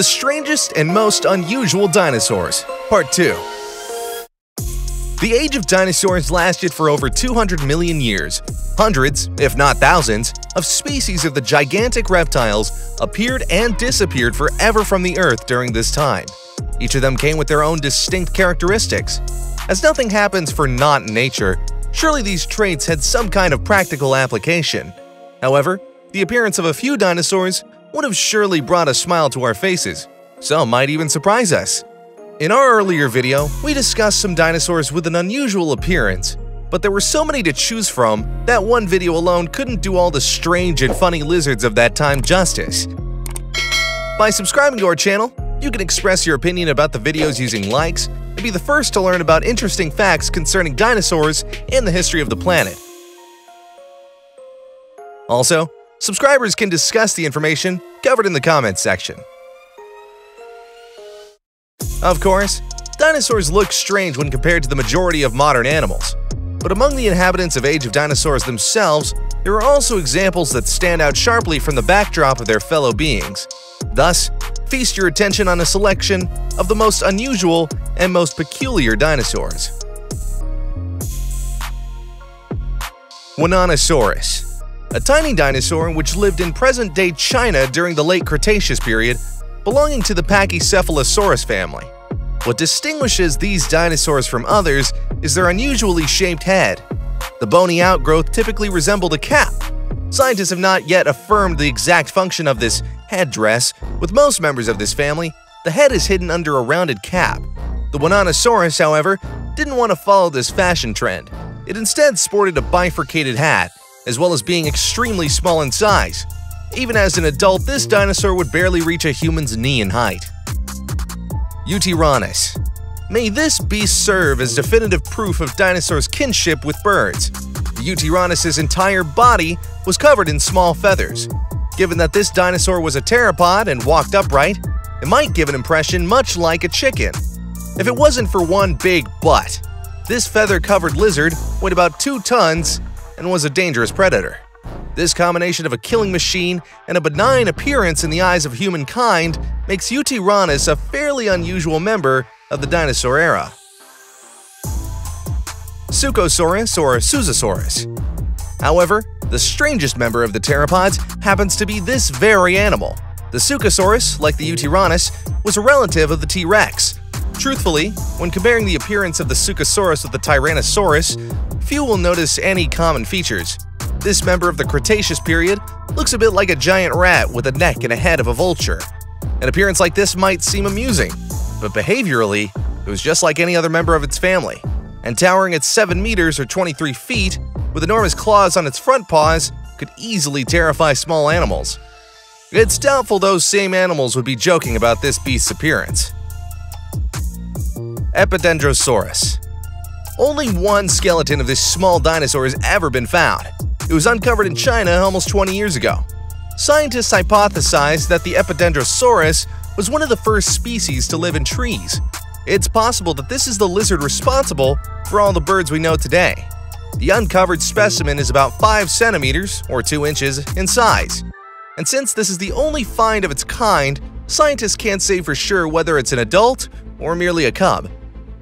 The Strangest and Most Unusual Dinosaurs Part 2 The age of dinosaurs lasted for over 200 million years. Hundreds, if not thousands, of species of the gigantic reptiles appeared and disappeared forever from the Earth during this time. Each of them came with their own distinct characteristics. As nothing happens for in nature, surely these traits had some kind of practical application. However, the appearance of a few dinosaurs would have surely brought a smile to our faces. Some might even surprise us. In our earlier video, we discussed some dinosaurs with an unusual appearance, but there were so many to choose from that one video alone couldn't do all the strange and funny lizards of that time justice. By subscribing to our channel, you can express your opinion about the videos using likes and be the first to learn about interesting facts concerning dinosaurs and the history of the planet. Also, subscribers can discuss the information covered in the comments section. Of course, dinosaurs look strange when compared to the majority of modern animals. But among the inhabitants of Age of Dinosaurs themselves, there are also examples that stand out sharply from the backdrop of their fellow beings. Thus, feast your attention on a selection of the most unusual and most peculiar dinosaurs. Wannanosaurus a tiny dinosaur which lived in present-day China during the late Cretaceous period, belonging to the Pachycephalosaurus family. What distinguishes these dinosaurs from others is their unusually shaped head. The bony outgrowth typically resembled a cap. Scientists have not yet affirmed the exact function of this headdress. With most members of this family, the head is hidden under a rounded cap. The Wannanosaurus, however, didn't want to follow this fashion trend. It instead sported a bifurcated hat, as well as being extremely small in size. Even as an adult, this dinosaur would barely reach a human's knee in height. Yutyrannus May this beast serve as definitive proof of dinosaurs' kinship with birds. Yutyrannus's entire body was covered in small feathers. Given that this dinosaur was a theropod and walked upright, it might give an impression much like a chicken. If it wasn't for one big butt, this feather-covered lizard weighed about 2 tons and was a dangerous predator. This combination of a killing machine and a benign appearance in the eyes of humankind makes Yutyrannus a fairly unusual member of the dinosaur era. Suchosaurus or Suzosaurus. However, the strangest member of the theropods happens to be this very animal. The Suchosaurus, like the Yutyrannus, was a relative of the T-Rex. Truthfully, when comparing the appearance of the Suchosaurus with the Tyrannosaurus, few will notice any common features. This member of the Cretaceous period looks a bit like a giant rat with a neck and a head of a vulture. An appearance like this might seem amusing, but behaviorally, it was just like any other member of its family. And towering at 7 meters or 23 feet, with enormous claws on its front paws, could easily terrify small animals. It's doubtful those same animals would be joking about this beast's appearance. Epidendrosaurus Only one skeleton of this small dinosaur has ever been found. It was uncovered in China almost 20 years ago. Scientists hypothesized that the Epidendrosaurus was one of the first species to live in trees. It's possible that this is the lizard responsible for all the birds we know today. The uncovered specimen is about 5 centimeters, or 2 inches, in size and since this is the only find of its kind, scientists can't say for sure whether it's an adult or merely a cub.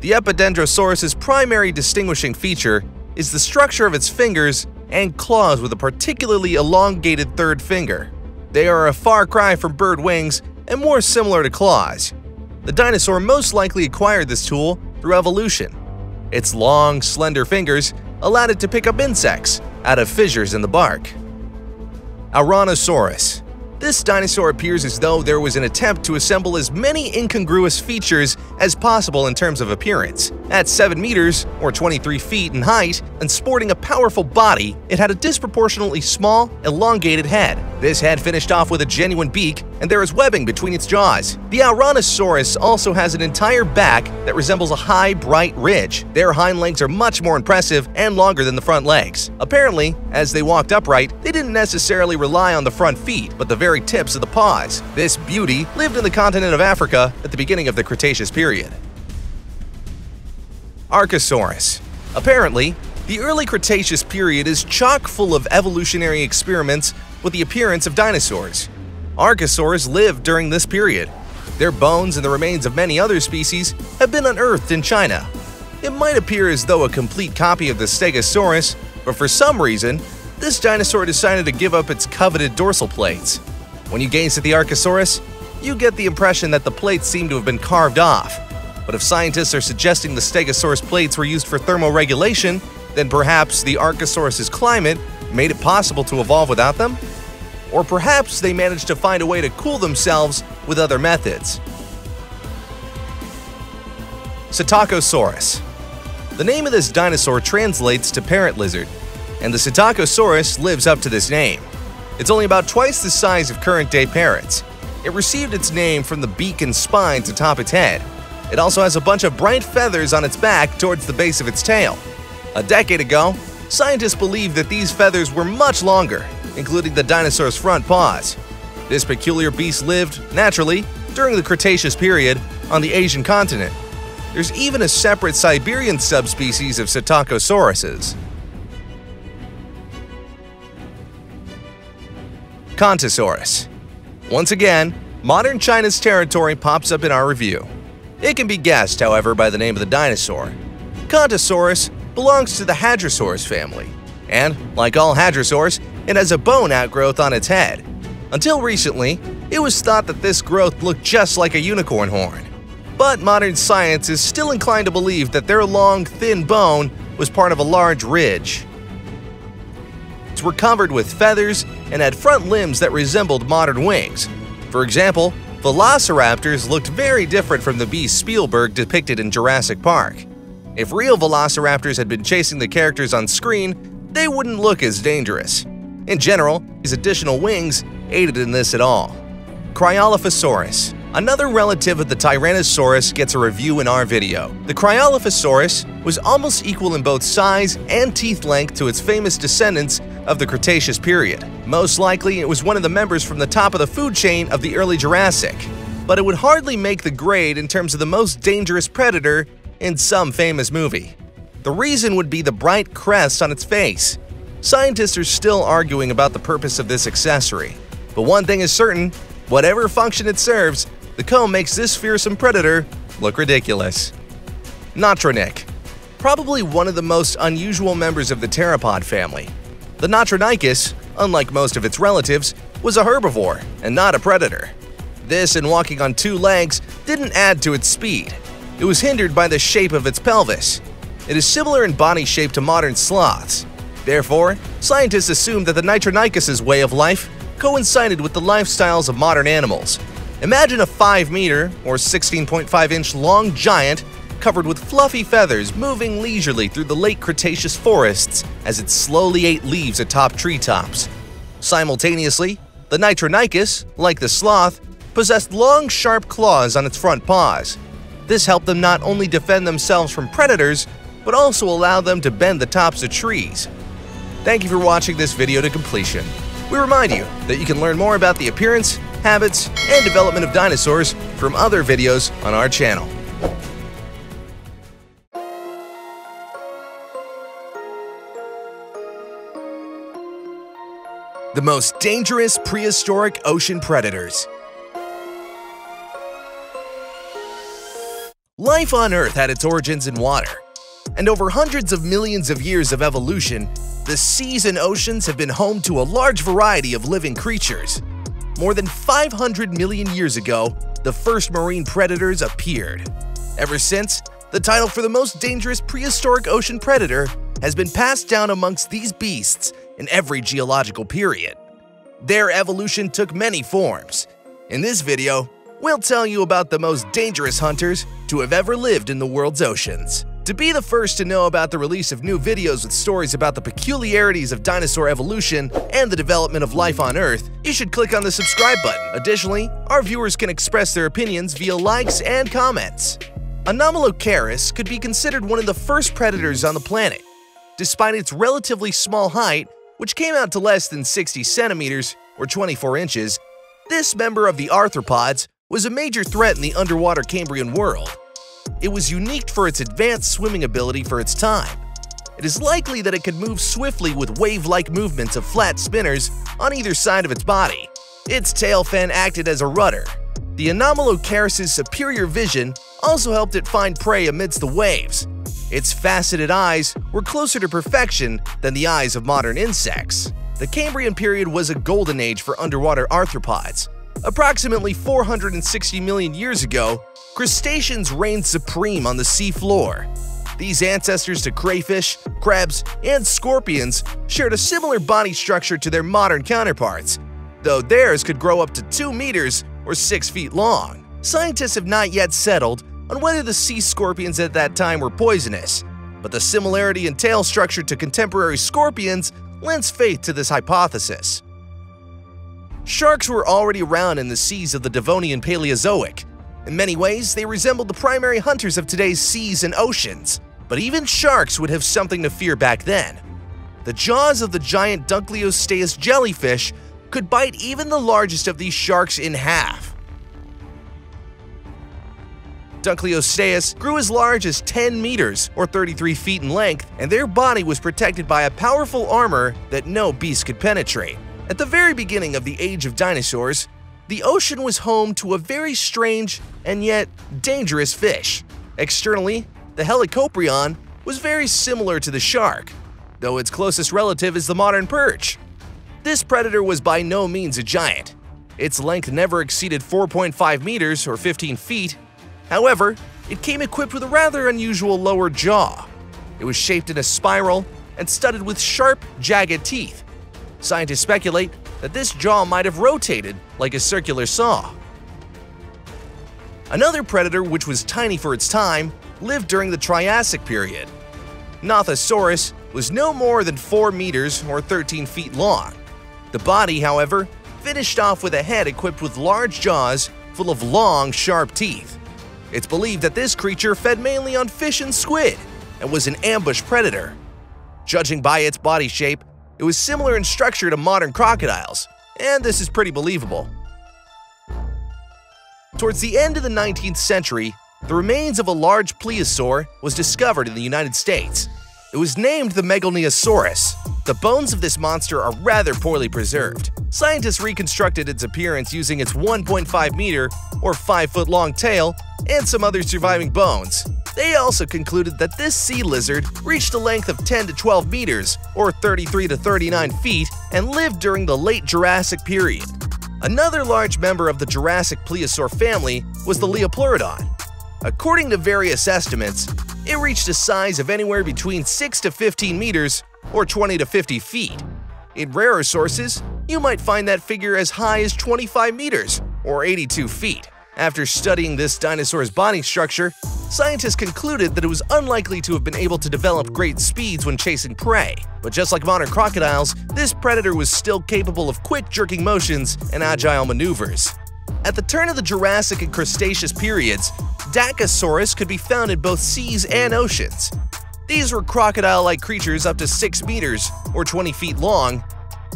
The Epidendrosaurus's primary distinguishing feature is the structure of its fingers and claws with a particularly elongated third finger. They are a far cry from bird wings and more similar to claws. The dinosaur most likely acquired this tool through evolution. Its long, slender fingers allowed it to pick up insects out of fissures in the bark. Ouranosaurus. This dinosaur appears as though there was an attempt to assemble as many incongruous features as possible in terms of appearance. At 7 meters, or 23 feet in height, and sporting a powerful body, it had a disproportionately small, elongated head. This head finished off with a genuine beak, and there is webbing between its jaws. The Ouranosaurus also has an entire back that resembles a high, bright ridge. Their hind legs are much more impressive and longer than the front legs. Apparently, as they walked upright, they didn't necessarily rely on the front feet, but the very tips of the paws. This beauty lived in the continent of Africa at the beginning of the Cretaceous period. Archosaurus Apparently, the early Cretaceous period is chock full of evolutionary experiments with the appearance of dinosaurs. Archosaurs lived during this period. Their bones and the remains of many other species have been unearthed in China. It might appear as though a complete copy of the Stegosaurus, but for some reason, this dinosaur decided to give up its coveted dorsal plates. When you gaze at the Archosaurus, you get the impression that the plates seem to have been carved off. But if scientists are suggesting the Stegosaurus plates were used for thermoregulation, then perhaps the Archosaurus's climate made it possible to evolve without them? Or perhaps they managed to find a way to cool themselves with other methods. Psittacosaurus The name of this dinosaur translates to parrot lizard, and the Psittacosaurus lives up to this name. It's only about twice the size of current-day parrots. It received its name from the beak and spines atop its head. It also has a bunch of bright feathers on its back towards the base of its tail. A decade ago, Scientists believed that these feathers were much longer, including the dinosaur's front paws. This peculiar beast lived, naturally, during the Cretaceous period on the Asian continent. There's even a separate Siberian subspecies of Psittacosauruses. Tsintaosaurus Once again, modern China's territory pops up in our review. It can be guessed, however, by the name of the dinosaur. Tsintaosaurus belongs to the Hadrosaurus family, and, like all hadrosaurs, it has a bone outgrowth on its head. Until recently, it was thought that this growth looked just like a unicorn horn. But modern science is still inclined to believe that their long, thin bone was part of a large ridge. It's were covered with feathers and had front limbs that resembled modern wings. For example, velociraptors looked very different from the beast Spielberg depicted in Jurassic Park. If real velociraptors had been chasing the characters on screen, they wouldn't look as dangerous. In general, his additional wings aided in this at all. Cryolophosaurus Another relative of the Tyrannosaurus gets a review in our video. The Cryolophosaurus was almost equal in both size and teeth length to its famous descendants of the Cretaceous period. Most likely, it was one of the members from the top of the food chain of the early Jurassic. But it would hardly make the grade in terms of the most dangerous predator in some famous movie. The reason would be the bright crest on its face. Scientists are still arguing about the purpose of this accessory. But one thing is certain, whatever function it serves, the comb makes this fearsome predator look ridiculous. Notronych Probably one of the most unusual members of the theropod family. The Nothronychus, unlike most of its relatives, was a herbivore and not a predator. This and walking on two legs didn't add to its speed. It was hindered by the shape of its pelvis. It is similar in body shape to modern sloths. Therefore, scientists assumed that the Nothronychus' way of life coincided with the lifestyles of modern animals. Imagine a 5 meter or 16.5 inch long giant covered with fluffy feathers moving leisurely through the late Cretaceous forests as it slowly ate leaves atop treetops. Simultaneously, the Nothronychus, like the sloth, possessed long, sharp claws on its front paws. This helped them not only defend themselves from predators, but also allow them to bend the tops of trees. Thank you for watching this video to completion. We remind you that you can learn more about the appearance, habits, and development of dinosaurs from other videos on our channel. The most dangerous prehistoric ocean predators. Life on Earth had its origins in water, and over hundreds of millions of years of evolution, the seas and oceans have been home to a large variety of living creatures. More than 500 million years ago, the first marine predators appeared. Ever since, the title for the most dangerous prehistoric ocean predator has been passed down amongst these beasts in every geological period. Their evolution took many forms. In this video, we'll tell you about the most dangerous hunters to have ever lived in the world's oceans. To be the first to know about the release of new videos with stories about the peculiarities of dinosaur evolution and the development of life on Earth, you should click on the subscribe button. Additionally, our viewers can express their opinions via likes and comments. Anomalocaris could be considered one of the first predators on the planet. Despite its relatively small height, which came out to less than 60 centimeters or 24 inches, this member of the arthropods was a major threat in the underwater Cambrian world. It was unique for its advanced swimming ability for its time. It is likely that it could move swiftly with wave-like movements of flat spinners on either side of its body. Its tail fin acted as a rudder. The Anomalocaris' superior vision also helped it find prey amidst the waves. Its faceted eyes were closer to perfection than the eyes of modern insects. The Cambrian period was a golden age for underwater arthropods. Approximately 460 million years ago, crustaceans reigned supreme on the seafloor. These ancestors to crayfish, crabs, and scorpions shared a similar body structure to their modern counterparts, though theirs could grow up to 2 meters or 6 feet long. Scientists have not yet settled on whether the sea scorpions at that time were poisonous, but the similarity in tail structure to contemporary scorpions lends faith to this hypothesis. Sharks were already around in the seas of the Devonian Paleozoic. In many ways, they resembled the primary hunters of today's seas and oceans, but even sharks would have something to fear back then. The jaws of the giant Dunkleosteus jellyfish could bite even the largest of these sharks in half. Dunkleosteus grew as large as 10 meters or 33 feet in length, and their body was protected by a powerful armor that no beast could penetrate. At the very beginning of the age of dinosaurs, the ocean was home to a very strange and yet dangerous fish. Externally, the Helicoprion was very similar to the shark, though its closest relative is the modern perch. This predator was by no means a giant. Its length never exceeded 4.5 meters or 15 feet, However, it came equipped with a rather unusual lower jaw. It was shaped in a spiral and studded with sharp, jagged teeth. Scientists speculate that this jaw might have rotated like a circular saw. Another predator which was tiny for its time lived during the Triassic period. Nothosaurus was no more than 4 meters or 13 feet long. The body, however, finished off with a head equipped with large jaws full of long, sharp teeth. It's believed that this creature fed mainly on fish and squid and was an ambush predator. Judging by its body shape, it was similar in structure to modern crocodiles, and this is pretty believable. Towards the end of the 19th century, the remains of a large plesiosaur was discovered in the United States. It was named the Megalneusaurus. The bones of this monster are rather poorly preserved. Scientists reconstructed its appearance using its 1.5 meter or 5 foot long tail and some other surviving bones. They also concluded that this sea lizard reached a length of 10 to 12 meters, or 33 to 39 feet, and lived during the late Jurassic period. Another large member of the Jurassic plesiosaur family was the Liopleurodon. According to various estimates, it reached a size of anywhere between 6 to 15 meters, or 20 to 50 feet. In rarer sources, you might find that figure as high as 25 meters, or 82 feet. After studying this dinosaur's body structure, scientists concluded that it was unlikely to have been able to develop great speeds when chasing prey. But just like modern crocodiles, this predator was still capable of quick jerking motions and agile maneuvers. At the turn of the Jurassic and Cretaceous periods, Dakosaurus could be found in both seas and oceans. These were crocodile-like creatures up to 6 meters or 20 feet long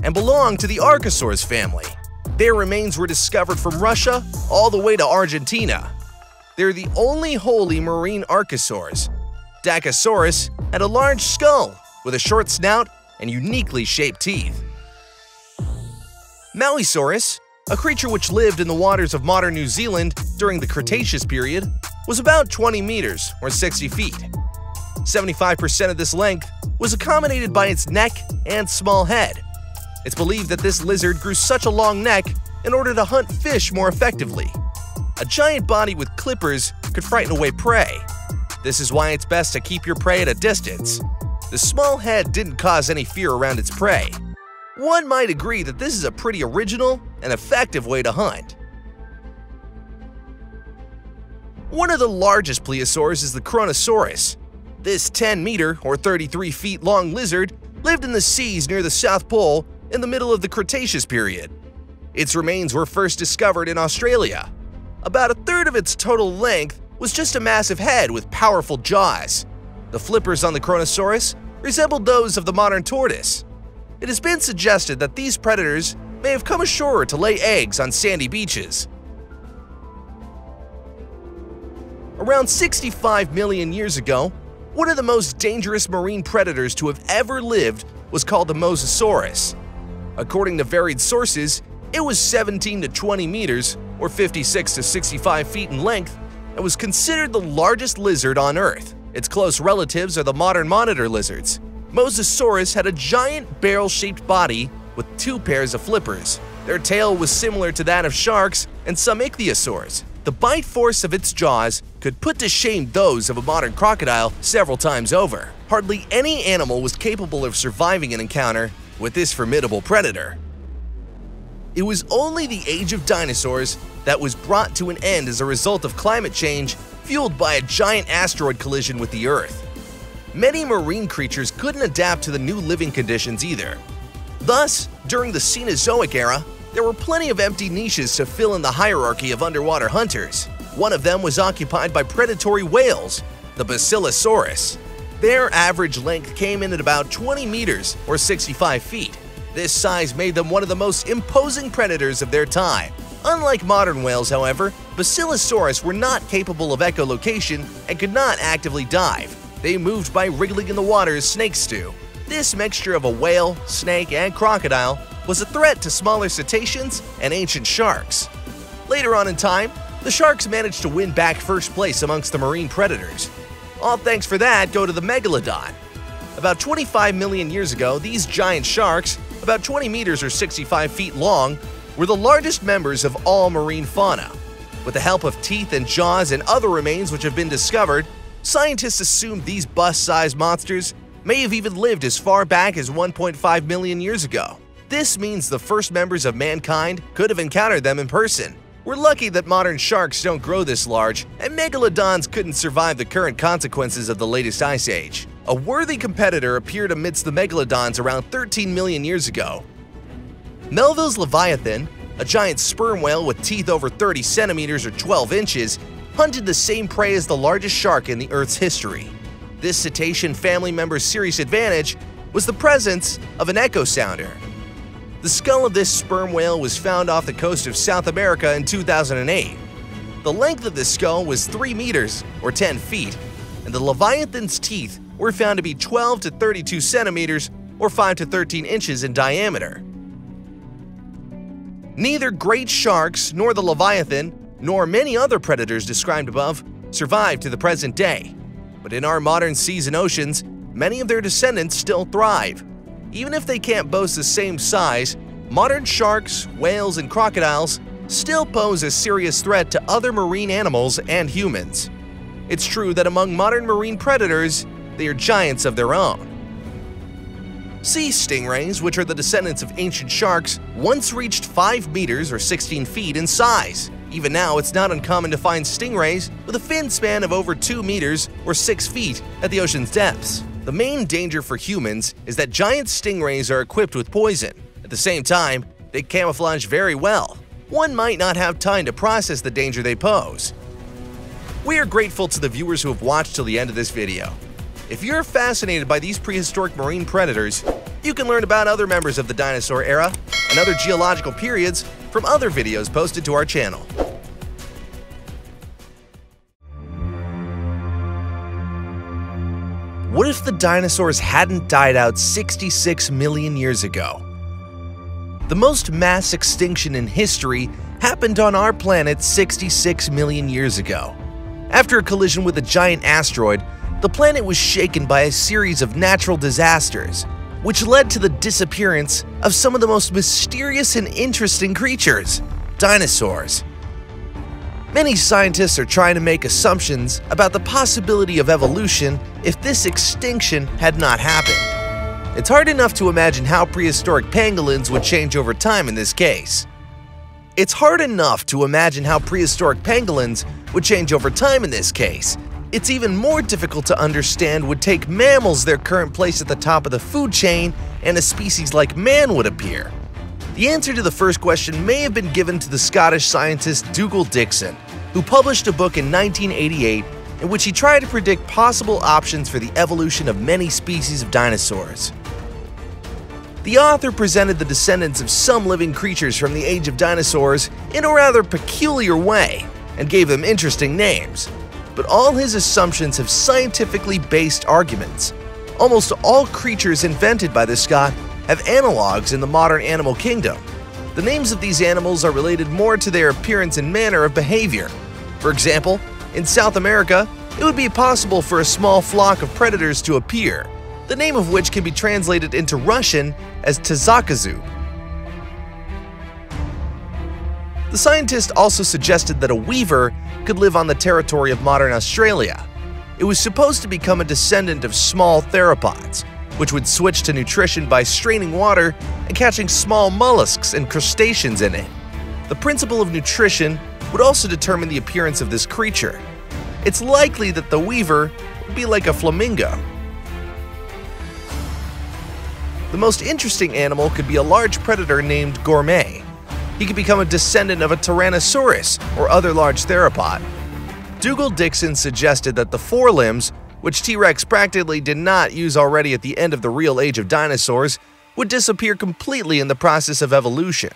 and belonged to the Archosaurs family. Their remains were discovered from Russia all the way to Argentina. They're the only wholly marine archosaurs. Dakosaurus had a large skull with a short snout and uniquely shaped teeth. Mauisaurus, a creature which lived in the waters of modern New Zealand during the Cretaceous period, was about 20 meters or 60 feet. 75% of this length was accommodated by its neck and small head, it's believed that this lizard grew such a long neck in order to hunt fish more effectively. A giant body with clippers could frighten away prey. This is why it's best to keep your prey at a distance. The small head didn't cause any fear around its prey. One might agree that this is a pretty original and effective way to hunt. One of the largest plesiosaurs is the Kronosaurus. This 10 meter or 33 feet long lizard lived in the seas near the South Pole in the middle of the Cretaceous period. Its remains were first discovered in Australia. About a third of its total length was just a massive head with powerful jaws. The flippers on the Kronosaurus resembled those of the modern tortoise. It has been suggested that these predators may have come ashore to lay eggs on sandy beaches. Around 65 million years ago, one of the most dangerous marine predators to have ever lived was called the Mosasaurus. According to varied sources, it was 17 to 20 meters, or 56 to 65 feet in length, and was considered the largest lizard on Earth. Its close relatives are the modern monitor lizards. Mosasaurus had a giant barrel-shaped body with two pairs of flippers. Their tail was similar to that of sharks and some ichthyosaurs. The bite force of its jaws could put to shame those of a modern crocodile several times over. Hardly any animal was capable of surviving an encounter with this formidable predator. It was only the age of dinosaurs that was brought to an end as a result of climate change fueled by a giant asteroid collision with the Earth. Many marine creatures couldn't adapt to the new living conditions either. Thus, during the Cenozoic era, there were plenty of empty niches to fill in the hierarchy of underwater hunters. One of them was occupied by predatory whales, the Basilosaurus. Their average length came in at about 20 meters or 65 feet. This size made them one of the most imposing predators of their time. Unlike modern whales, however, Basilosaurus were not capable of echolocation and could not actively dive. They moved by wriggling in the water as snakes do. This mixture of a whale, snake, and crocodile was a threat to smaller cetaceans and ancient sharks. Later on in time, the sharks managed to win back first place amongst the marine predators. All thanks for that go to the Megalodon. About 25 million years ago, these giant sharks, about 20 meters or 65 feet long, were the largest members of all marine fauna. With the help of teeth and jaws and other remains which have been discovered, scientists assume these bust-sized monsters may have even lived as far back as 1.5 million years ago. This means the first members of mankind could have encountered them in person. We're lucky that modern sharks don't grow this large, and megalodons couldn't survive the current consequences of the latest ice age. A worthy competitor appeared amidst the megalodons around 13 million years ago. Melville's Leviathan, a giant sperm whale with teeth over 30 centimeters or 12 inches, hunted the same prey as the largest shark in the Earth's history. This cetacean family member's serious advantage was the presence of an echo sounder, the skull of this sperm whale was found off the coast of South America in 2008. The length of the skull was 3 meters, or 10 feet, and the Leviathan's teeth were found to be 12 to 32 centimeters, or 5 to 13 inches in diameter. Neither great sharks nor the Leviathan, nor many other predators described above, survived to the present day. But in our modern seas and oceans, many of their descendants still thrive. Even if they can't boast the same size, modern sharks, whales, and crocodiles still pose a serious threat to other marine animals and humans. It's true that among modern marine predators, they are giants of their own. Sea stingrays, which are the descendants of ancient sharks, once reached 5 meters or 16 feet in size. Even now, it's not uncommon to find stingrays with a fin span of over 2 meters or 6 feet at the ocean's depths. The main danger for humans is that giant stingrays are equipped with poison. At the same time, they camouflage very well. One might not have time to process the danger they pose. We are grateful to the viewers who have watched till the end of this video. If you're fascinated by these prehistoric marine predators, you can learn about other members of the dinosaur era and other geological periods from other videos posted to our channel. What if the dinosaurs hadn't died out 66 million years ago? The most mass extinction in history happened on our planet 66 million years ago. After a collision with a giant asteroid, the planet was shaken by a series of natural disasters, which led to the disappearance of some of the most mysterious and interesting creatures dinosaurs. Many scientists are trying to make assumptions about the possibility of evolution if this extinction had not happened. It's hard enough to imagine how prehistoric pangolins would change over time in this case. It's hard enough to imagine how prehistoric pangolins would change over time in this case. It's even more difficult to understand would take mammals their current place at the top of the food chain and a species like man would appear. The answer to the first question may have been given to the Scottish scientist Dougal Dixon, who published a book in 1988 in which he tried to predict possible options for the evolution of many species of dinosaurs. The author presented the descendants of some living creatures from the age of dinosaurs in a rather peculiar way and gave them interesting names. But all his assumptions have scientifically based arguments. Almost all creatures invented by the Scot have analogs in the modern animal kingdom. The names of these animals are related more to their appearance and manner of behavior. For example, in South America, it would be possible for a small flock of predators to appear, the name of which can be translated into Russian as Tzakazu. The scientist also suggested that a weaver could live on the territory of modern Australia. It was supposed to become a descendant of small theropods, which would switch to nutrition by straining water and catching small mollusks and crustaceans in it. The principle of nutrition would also determine the appearance of this creature. It's likely that the weaver would be like a flamingo, the most interesting animal could be a large predator named Gourmet. He could become a descendant of a Tyrannosaurus or other large theropod. Dougal Dixon suggested that the forelimbs, which T-Rex practically did not use already at the end of the real age of dinosaurs, would disappear completely in the process of evolution.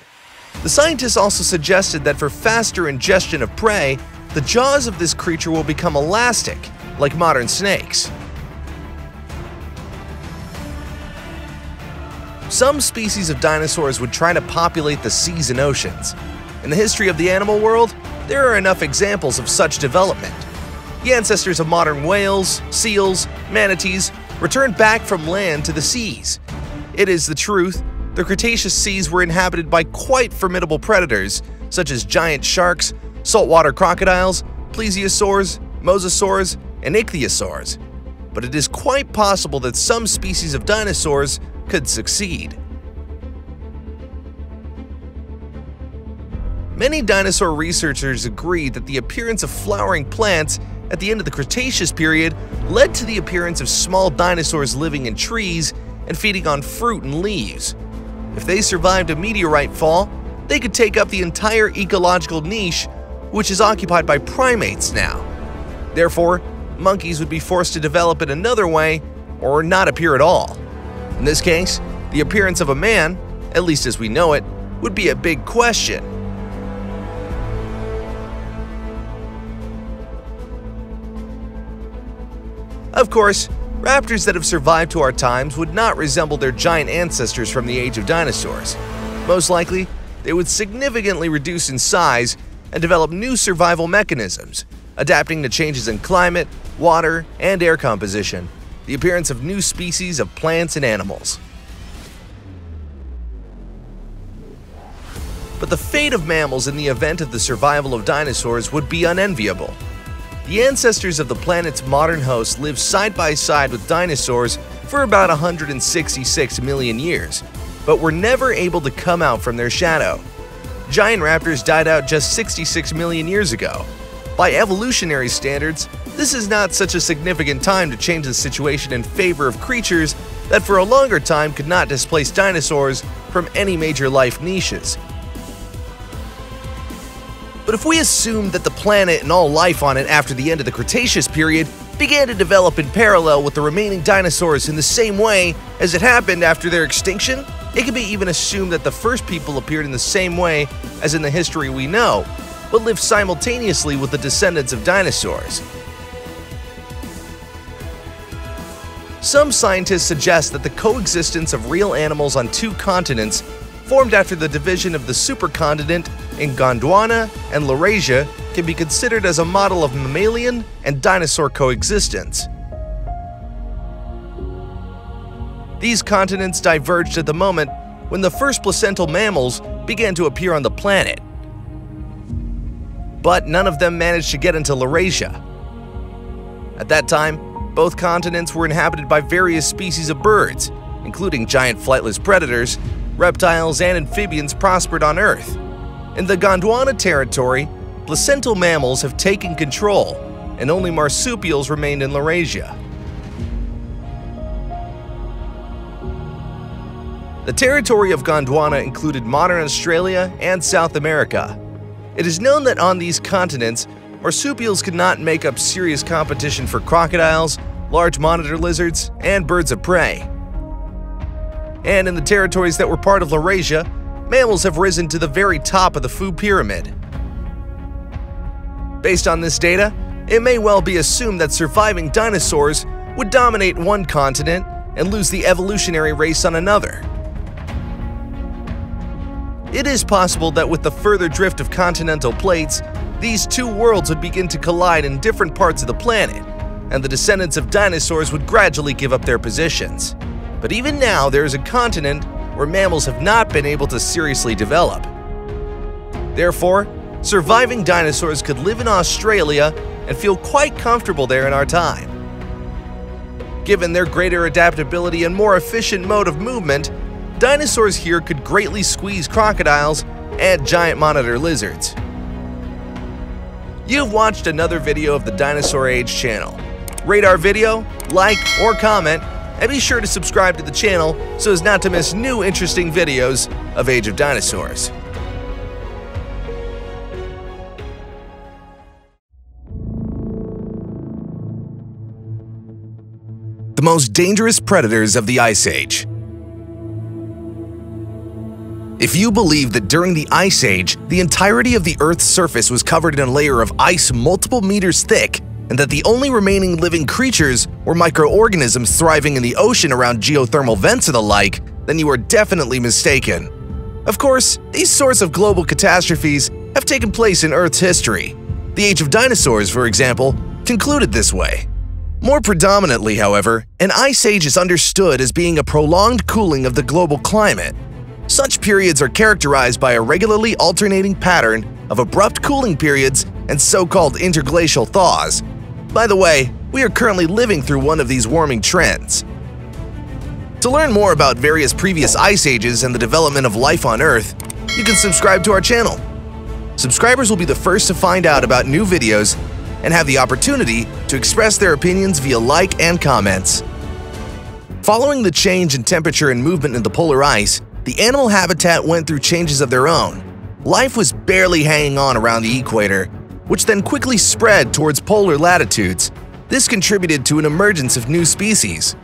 The scientists also suggested that for faster ingestion of prey, the jaws of this creature will become elastic, like modern snakes. Some species of dinosaurs would try to populate the seas and oceans. In the history of the animal world, there are enough examples of such development. The ancestors of modern whales, seals, manatees returned back from land to the seas. It is the truth, the Cretaceous seas were inhabited by quite formidable predators, such as giant sharks, saltwater crocodiles, plesiosaurs, mosasaurs, and ichthyosaurs. But it is quite possible that some species of dinosaurs could succeed. Many dinosaur researchers agree that the appearance of flowering plants at the end of the Cretaceous period led to the appearance of small dinosaurs living in trees and feeding on fruit and leaves. If they survived a meteorite fall, they could take up the entire ecological niche which is occupied by primates now. Therefore, monkeys would be forced to develop in another way or not appear at all. In this case, the appearance of a man, at least as we know it, would be a big question. Of course, raptors that have survived to our times would not resemble their giant ancestors from the age of dinosaurs. Most likely, they would significantly reduce in size and develop new survival mechanisms, adapting to changes in climate, water, and air composition, the appearance of new species of plants and animals. But the fate of mammals in the event of the survival of dinosaurs would be unenviable. The ancestors of the planet's modern host lived side by side with dinosaurs for about 166 million years, but were never able to come out from their shadow. Giant raptors died out just 66 million years ago. By evolutionary standards, this is not such a significant time to change the situation in favor of creatures that for a longer time could not displace dinosaurs from any major life niches. But if we assume that the planet and all life on it after the end of the Cretaceous period began to develop in parallel with the remaining dinosaurs in the same way as it happened after their extinction, it can be even assumed that the first people appeared in the same way as in the history we know, but lived simultaneously with the descendants of dinosaurs. Some scientists suggest that the coexistence of real animals on two continents formed after the division of the supercontinent in Gondwana and Laurasia can be considered as a model of mammalian and dinosaur coexistence. These continents diverged at the moment when the first placental mammals began to appear on the planet. But none of them managed to get into Laurasia. At that time, both continents were inhabited by various species of birds, including giant flightless predators, reptiles, and amphibians prospered on Earth. In the Gondwana territory, placental mammals have taken control, and only marsupials remained in Laurasia. The territory of Gondwana included modern Australia and South America. It is known that on these continents, marsupials could not make up serious competition for crocodiles, large monitor lizards, and birds of prey. And in the territories that were part of Laurasia, mammals have risen to the very top of the food pyramid. Based on this data, it may well be assumed that surviving dinosaurs would dominate one continent and lose the evolutionary race on another. It is possible that with the further drift of continental plates, these two worlds would begin to collide in different parts of the planet, and the descendants of dinosaurs would gradually give up their positions. But even now, there is a continent where mammals have not been able to seriously develop. Therefore, surviving dinosaurs could live in Australia and feel quite comfortable there in our time. Given their greater adaptability and more efficient mode of movement, dinosaurs here could greatly squeeze crocodiles and giant monitor lizards. You've watched another video of the Dinosaur Age channel. Rate our video, like, or comment, and be sure to subscribe to the channel so as not to miss new interesting videos of Age of Dinosaurs. The most dangerous predators of the Ice Age if you believe that during the Ice Age, the entirety of the Earth's surface was covered in a layer of ice multiple meters thick, and that the only remaining living creatures were microorganisms thriving in the ocean around geothermal vents and the like, then you are definitely mistaken. Of course, these sorts of global catastrophes have taken place in Earth's history. The Age of Dinosaurs, for example, concluded this way. More predominantly, however, an ice age is understood as being a prolonged cooling of the global climate. Such periods are characterized by a regularly alternating pattern of abrupt cooling periods and so-called interglacial thaws, by the way, we are currently living through one of these warming trends. To learn more about various previous ice ages and the development of life on Earth, you can subscribe to our channel. Subscribers will be the first to find out about new videos and have the opportunity to express their opinions via like and comments. Following the change in temperature and movement in the polar ice, the animal habitat went through changes of their own. Life was barely hanging on around the equator, which then quickly spread towards polar latitudes. This contributed to an emergence of new species.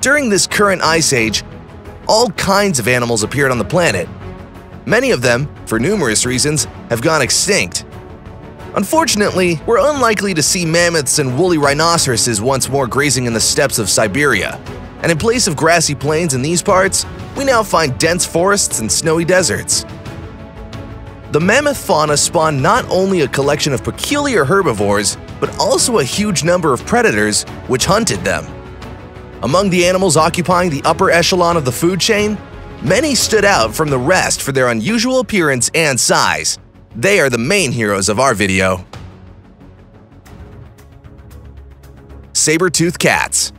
During this current ice age, all kinds of animals appeared on the planet. Many of them, for numerous reasons, have gone extinct. Unfortunately, we're unlikely to see mammoths and woolly rhinoceroses once more grazing in the steppes of Siberia. And in place of grassy plains in these parts, we now find dense forests and snowy deserts. The mammoth fauna spawned not only a collection of peculiar herbivores, but also a huge number of predators which hunted them. Among the animals occupying the upper echelon of the food chain, many stood out from the rest for their unusual appearance and size. They are the main heroes of our video. Saber-toothed cats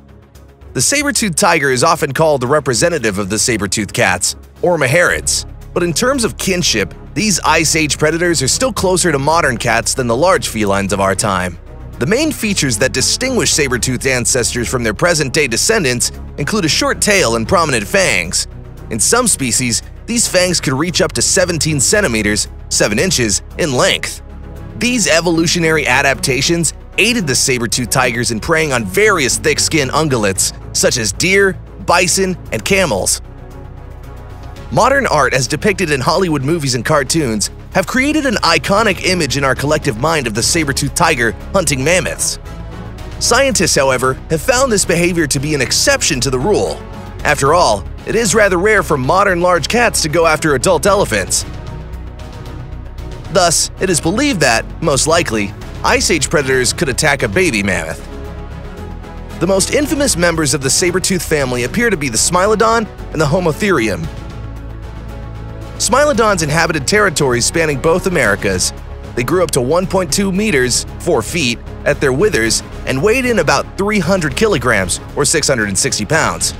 The saber-toothed tiger is often called the representative of the saber-toothed cats, or Meharids, but in terms of kinship, these Ice Age predators are still closer to modern cats than the large felines of our time. The main features that distinguish saber-toothed ancestors from their present-day descendants include a short tail and prominent fangs. In some species, these fangs could reach up to 17 centimeters 7 inches in length. These evolutionary adaptations aided the saber-toothed tigers in preying on various thick-skinned ungulates, such as deer, bison, and camels. Modern art as depicted in Hollywood movies and cartoons have created an iconic image in our collective mind of the saber-toothed tiger hunting mammoths. Scientists, however, have found this behavior to be an exception to the rule. After all, it is rather rare for modern large cats to go after adult elephants. Thus, it is believed that, most likely, Ice Age predators could attack a baby mammoth. The most infamous members of the saber-tooth family appear to be the Smilodon and the Homotherium, Smilodons inhabited territories spanning both Americas. They grew up to 1.2 meters 4 feet at their withers and weighed in about 300 kilograms or 660 pounds.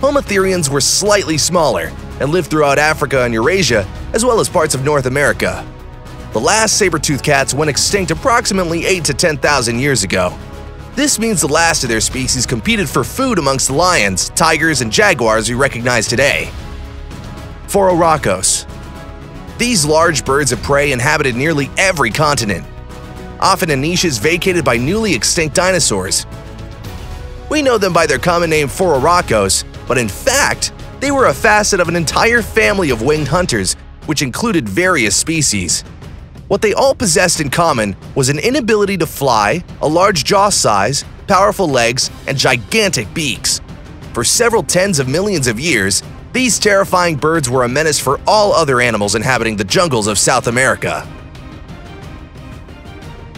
Homotherians were slightly smaller and lived throughout Africa and Eurasia as well as parts of North America. The last saber-toothed cats went extinct approximately 8 to 10,000 years ago. This means the last of their species competed for food amongst the lions, tigers, and jaguars we recognize today. Phororhacos. These large birds of prey inhabited nearly every continent, often in niches vacated by newly extinct dinosaurs. We know them by their common name Phororhacos, but in fact, they were a facet of an entire family of winged hunters, which included various species. What they all possessed in common was an inability to fly, a large jaw size, powerful legs, and gigantic beaks. For several tens of millions of years, these terrifying birds were a menace for all other animals inhabiting the jungles of South America.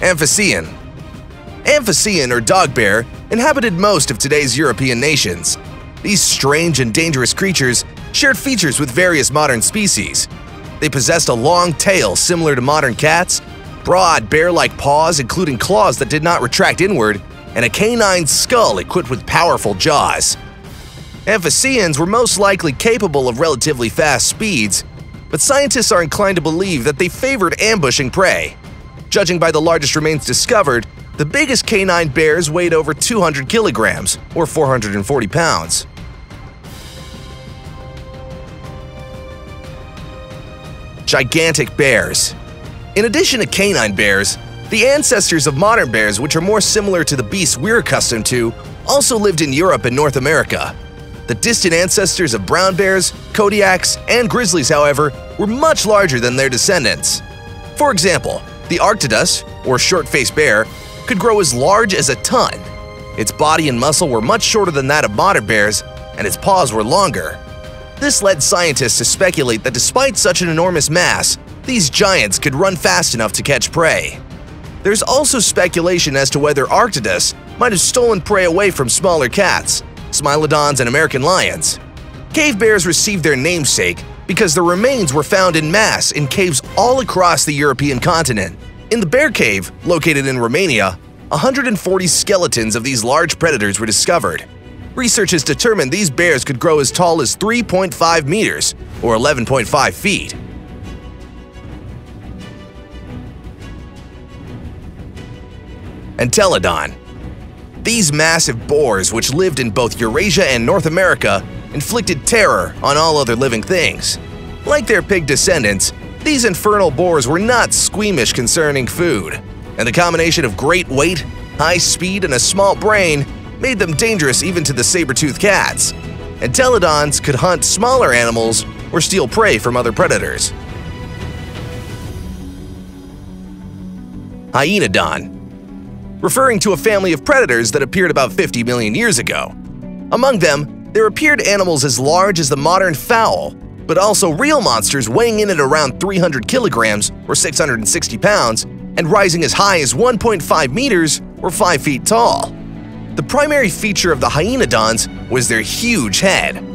Amphicyon Amphicyon or dog bear inhabited most of today's European nations. These strange and dangerous creatures shared features with various modern species. They possessed a long tail similar to modern cats, broad bear-like paws including claws that did not retract inward, and a canine skull equipped with powerful jaws. Amphicyons were most likely capable of relatively fast speeds, but scientists are inclined to believe that they favored ambushing prey. Judging by the largest remains discovered, the biggest canine bears weighed over 200 kilograms, or 440 pounds. Gigantic bears. In addition to canine bears, the ancestors of modern bears, which are more similar to the beasts we're accustomed to, also lived in Europe and North America. The distant ancestors of brown bears, Kodiaks, and grizzlies, however, were much larger than their descendants. For example, the Arctodus, or short-faced bear, could grow as large as a ton. Its body and muscle were much shorter than that of modern bears, and its paws were longer. This led scientists to speculate that despite such an enormous mass, these giants could run fast enough to catch prey. There's also speculation as to whether Arctodus might have stolen prey away from smaller cats, Smilodons, and American lions. Cave bears received their namesake because the remains were found in mass in caves all across the European continent. In the Bear Cave, located in Romania, 140 skeletons of these large predators were discovered. Researchers determined these bears could grow as tall as 3.5 meters, or 11.5 feet. Entelodon these massive boars, which lived in both Eurasia and North America, inflicted terror on all other living things. Like their pig descendants, these infernal boars were not squeamish concerning food, and the combination of great weight, high speed, and a small brain made them dangerous even to the saber-toothed cats. Entelodons could hunt smaller animals or steal prey from other predators. Hyaenodon referring to a family of predators that appeared about 50 million years ago. Among them, there appeared animals as large as the modern fowl, but also real monsters weighing in at around 300 kilograms or 660 pounds and rising as high as 1.5 meters or 5 feet tall. The primary feature of the hyaenodons was their huge head.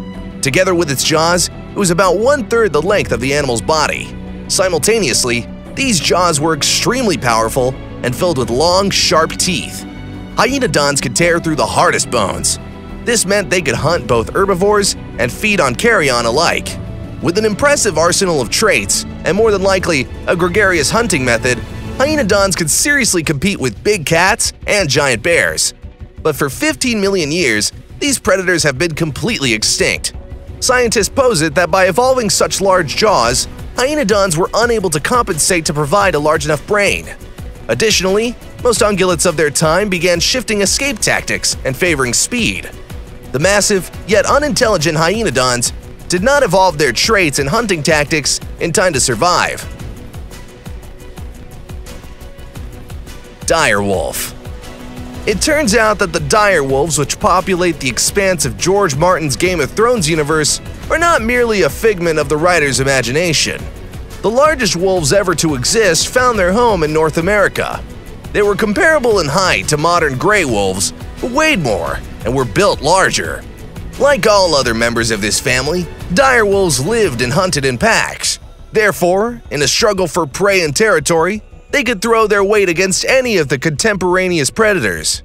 Together with its jaws, it was about one-third the length of the animal's body. Simultaneously, these jaws were extremely powerful and filled with long, sharp teeth. Hyaenodons could tear through the hardest bones. This meant they could hunt both herbivores and feed on carrion alike. With an impressive arsenal of traits, and more than likely a gregarious hunting method, hyaenodons could seriously compete with big cats and giant bears. But for 15 million years, these predators have been completely extinct. Scientists posit that by evolving such large jaws, hyaenodons were unable to compensate to provide a large enough brain. Additionally, most ungulates of their time began shifting escape tactics and favoring speed. The massive, yet unintelligent hyaenodons did not evolve their traits and hunting tactics in time to survive. Dire Wolf It turns out that the dire wolves which populate the expanse of George Martin's Game of Thrones universe are not merely a figment of the writer's imagination. The largest wolves ever to exist found their home in North America. They were comparable in height to modern gray wolves, but weighed more and were built larger. Like all other members of this family, dire wolves lived and hunted in packs. Therefore, in a struggle for prey and territory, they could throw their weight against any of the contemporaneous predators.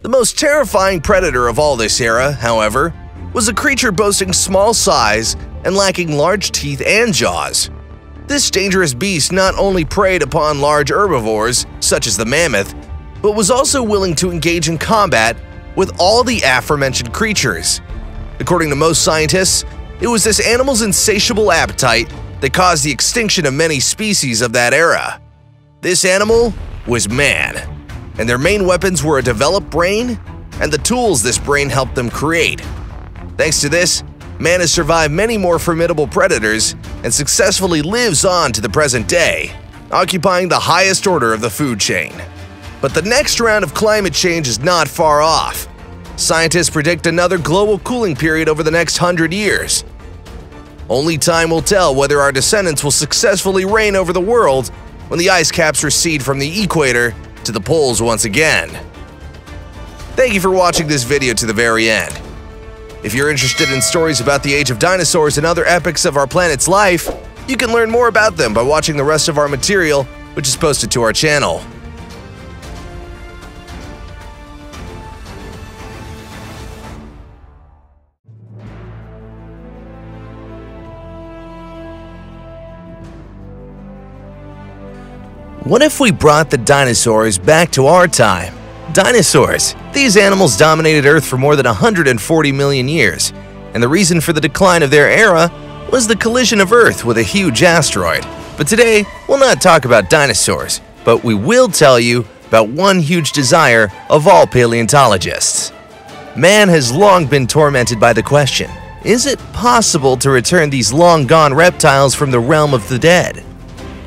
The most terrifying predator of all this era, however, was a creature boasting small size and lacking large teeth and jaws. This dangerous beast not only preyed upon large herbivores, such as the mammoth, but was also willing to engage in combat with all the aforementioned creatures. According to most scientists, it was this animal's insatiable appetite that caused the extinction of many species of that era. This animal was man, and their main weapons were a developed brain and the tools this brain helped them create. Thanks to this, man has survived many more formidable predators and successfully lives on to the present day, occupying the highest order of the food chain. But the next round of climate change is not far off. Scientists predict another global cooling period over the next hundred years. Only time will tell whether our descendants will successfully reign over the world when the ice caps recede from the equator to the poles once again. Thank you for watching this video to the very end. If you're interested in stories about the age of dinosaurs and other epics of our planet's life, you can learn more about them by watching the rest of our material, which is posted to our channel. What if we brought the dinosaurs back to our time? Dinosaurs. These animals dominated Earth for more than 140 million years, and the reason for the decline of their era was the collision of Earth with a huge asteroid. But today, we'll not talk about dinosaurs, but we will tell you about one huge desire of all paleontologists. Man has long been tormented by the question, is it possible to return these long-gone reptiles from the realm of the dead?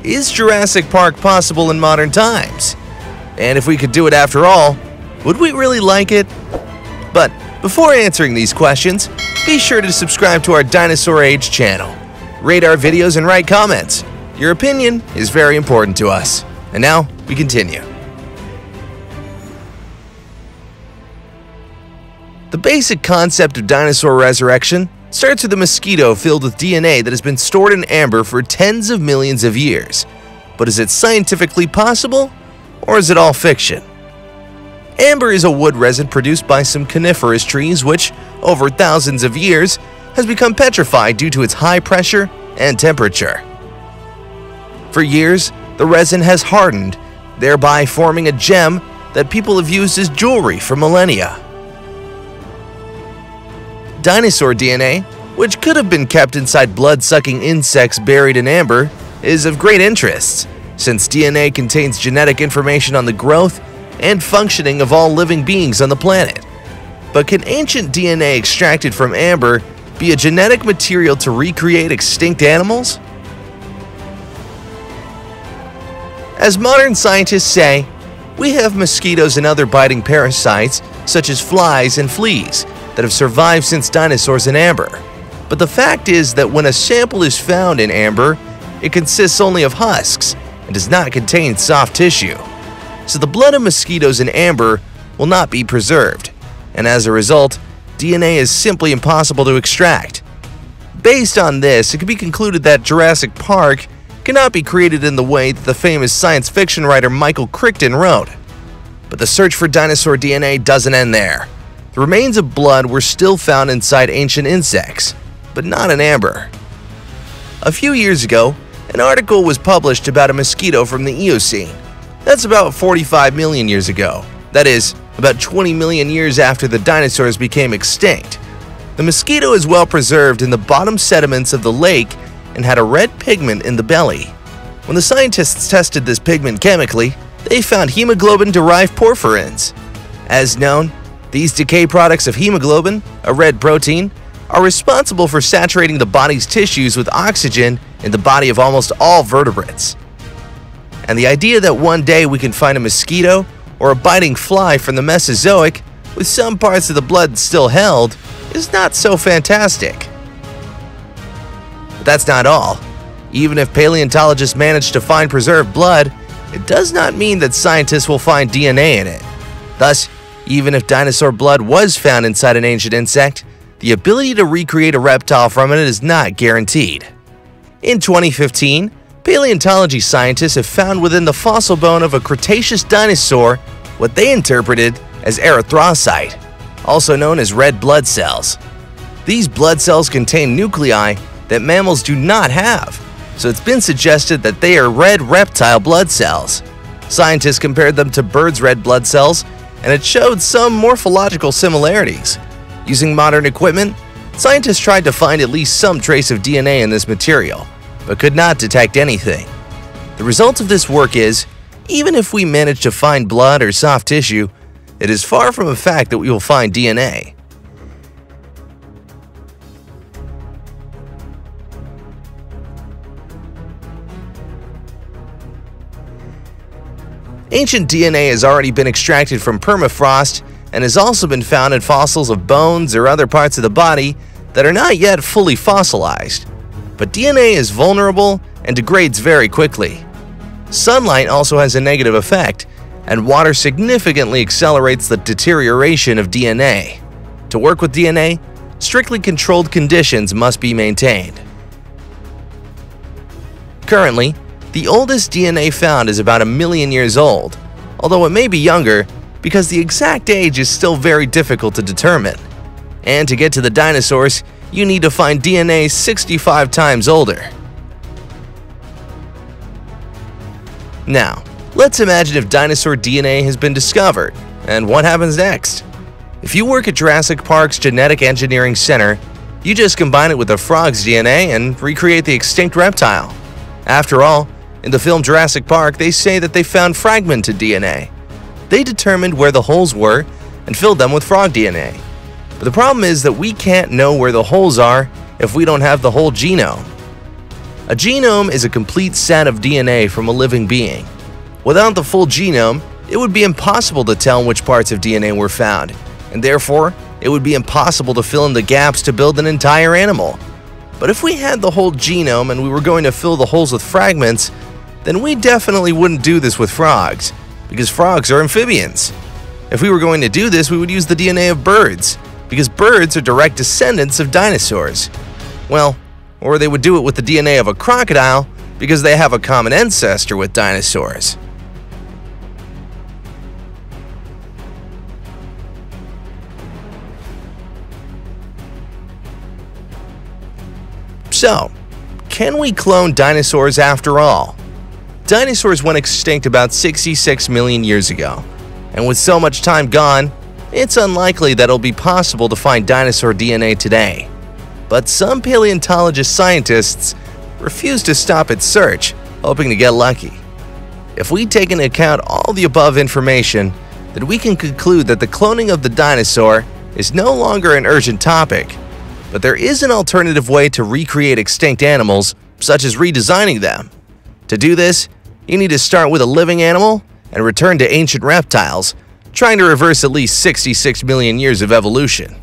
Is Jurassic Park possible in modern times? And if we could do it after all, would we really like it? But before answering these questions, be sure to subscribe to our Dinosaur Age channel. Rate our videos and write comments. Your opinion is very important to us. And now, we continue. The basic concept of dinosaur resurrection starts with a mosquito filled with DNA that has been stored in amber for tens of millions of years. But is it scientifically possible, or is it all fiction? Amber is a wood resin produced by some coniferous trees which, over thousands of years, has become petrified due to its high pressure and temperature. For years, the resin has hardened, thereby forming a gem that people have used as jewelry for millennia dinosaur DNA, which could have been kept inside blood-sucking insects buried in amber, is of great interest, since DNA contains genetic information on the growth and functioning of all living beings on the planet. But can ancient DNA extracted from amber be a genetic material to recreate extinct animals? As modern scientists say, we have mosquitoes and other biting parasites, such as flies and fleas, that have survived since dinosaurs in amber. But the fact is that when a sample is found in amber, it consists only of husks and does not contain soft tissue. So the blood of mosquitoes in amber will not be preserved, and as a result, DNA is simply impossible to extract. Based on this, it can be concluded that Jurassic Park cannot be created in the way that the famous science fiction writer Michael Crichton wrote. But the search for dinosaur DNA doesn't end there. The remains of blood were still found inside ancient insects, but not in amber. A few years ago, an article was published about a mosquito from the Eocene. That's about 45 million years ago. That is, about 20 million years after the dinosaurs became extinct. The mosquito is well preserved in the bottom sediments of the lake and had a red pigment in the belly. When the scientists tested this pigment chemically, they found hemoglobin-derived porphyrins. As known, these decay products of hemoglobin, a red protein, are responsible for saturating the body's tissues with oxygen in the body of almost all vertebrates. And the idea that one day we can find a mosquito or a biting fly from the Mesozoic with some parts of the blood still held is not so fantastic. But that's not all. Even if paleontologists manage to find preserved blood, it does not mean that scientists will find DNA in it. Thus, even if dinosaur blood was found inside an ancient insect, the ability to recreate a reptile from it is not guaranteed. In 2015, paleontology scientists have found within the fossil bone of a Cretaceous dinosaur what they interpreted as erythrocyte, also known as red blood cells. These blood cells contain nuclei that mammals do not have, so it's been suggested that they are red reptile blood cells. Scientists compared them to birds' red blood cells and it showed some morphological similarities. Using modern equipment, scientists tried to find at least some trace of DNA in this material, but could not detect anything. The result of this work is, even if we manage to find blood or soft tissue, it is far from a fact that we will find DNA. Ancient DNA has already been extracted from permafrost and has also been found in fossils of bones or other parts of the body that are not yet fully fossilized. But DNA is vulnerable and degrades very quickly. Sunlight also has a negative effect, and water significantly accelerates the deterioration of DNA. To work with DNA, strictly controlled conditions must be maintained. Currently, the oldest DNA found is about a million years old, although it may be younger because the exact age is still very difficult to determine. And to get to the dinosaurs, you need to find DNA 65 times older. Now, let's imagine if dinosaur DNA has been discovered, and what happens next? If you work at Jurassic Park's Genetic Engineering Center, you just combine it with a frog's DNA and recreate the extinct reptile. After all, in the film Jurassic Park, they say that they found fragmented DNA. They determined where the holes were and filled them with frog DNA. But the problem is that we can't know where the holes are if we don't have the whole genome. A genome is a complete set of DNA from a living being. Without the full genome, it would be impossible to tell which parts of DNA were found, and therefore, it would be impossible to fill in the gaps to build an entire animal. But if we had the whole genome and we were going to fill the holes with fragments, then we definitely wouldn't do this with frogs, because frogs are amphibians. If we were going to do this, we would use the DNA of birds, because birds are direct descendants of dinosaurs. Well, or they would do it with the DNA of a crocodile, because they have a common ancestor with dinosaurs. So, can we clone dinosaurs after all? Dinosaurs went extinct about 66 million years ago, and with so much time gone, it's unlikely that it'll be possible to find dinosaur DNA today. But some paleontologist scientists refuse to stop its search, hoping to get lucky. If we take into account all the above information, then we can conclude that the cloning of the dinosaur is no longer an urgent topic, but there is an alternative way to recreate extinct animals, such as redesigning them. To do this, you need to start with a living animal and return to ancient reptiles, trying to reverse at least 66 million years of evolution.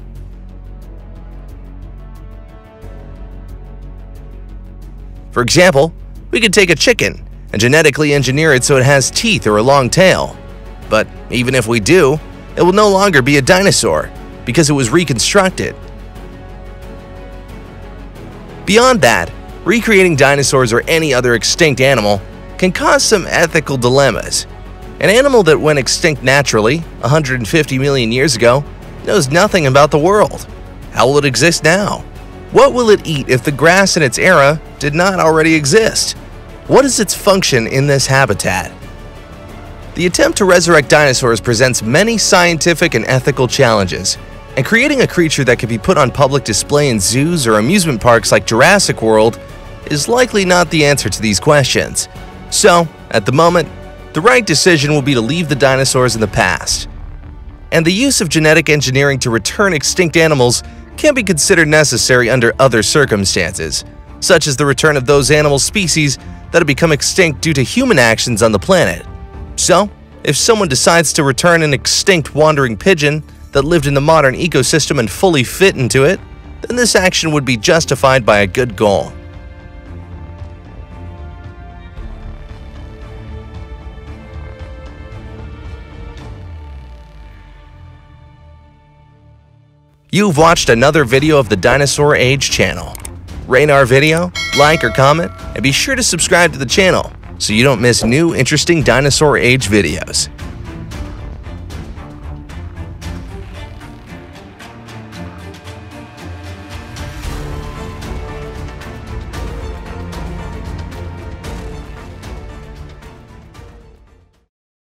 For example, we could take a chicken and genetically engineer it so it has teeth or a long tail. But even if we do, it will no longer be a dinosaur because it was reconstructed. Beyond that, recreating dinosaurs or any other extinct animal can cause some ethical dilemmas. An animal that went extinct naturally 150 million years ago knows nothing about the world. How will it exist now? What will it eat if the grass in its era did not already exist? What is its function in this habitat? The attempt to resurrect dinosaurs presents many scientific and ethical challenges, and creating a creature that can be put on public display in zoos or amusement parks like Jurassic World is likely not the answer to these questions. So, at the moment, the right decision will be to leave the dinosaurs in the past. And the use of genetic engineering to return extinct animals can be considered necessary under other circumstances, such as the return of those animal species that have become extinct due to human actions on the planet. So, if someone decides to return an extinct wandering pigeon that lived in the modern ecosystem and fully fit into it, then this action would be justified by a good goal. You've watched another video of the Dinosaur Age channel. Rate our video, like or comment, and be sure to subscribe to the channel so you don't miss new interesting Dinosaur Age videos.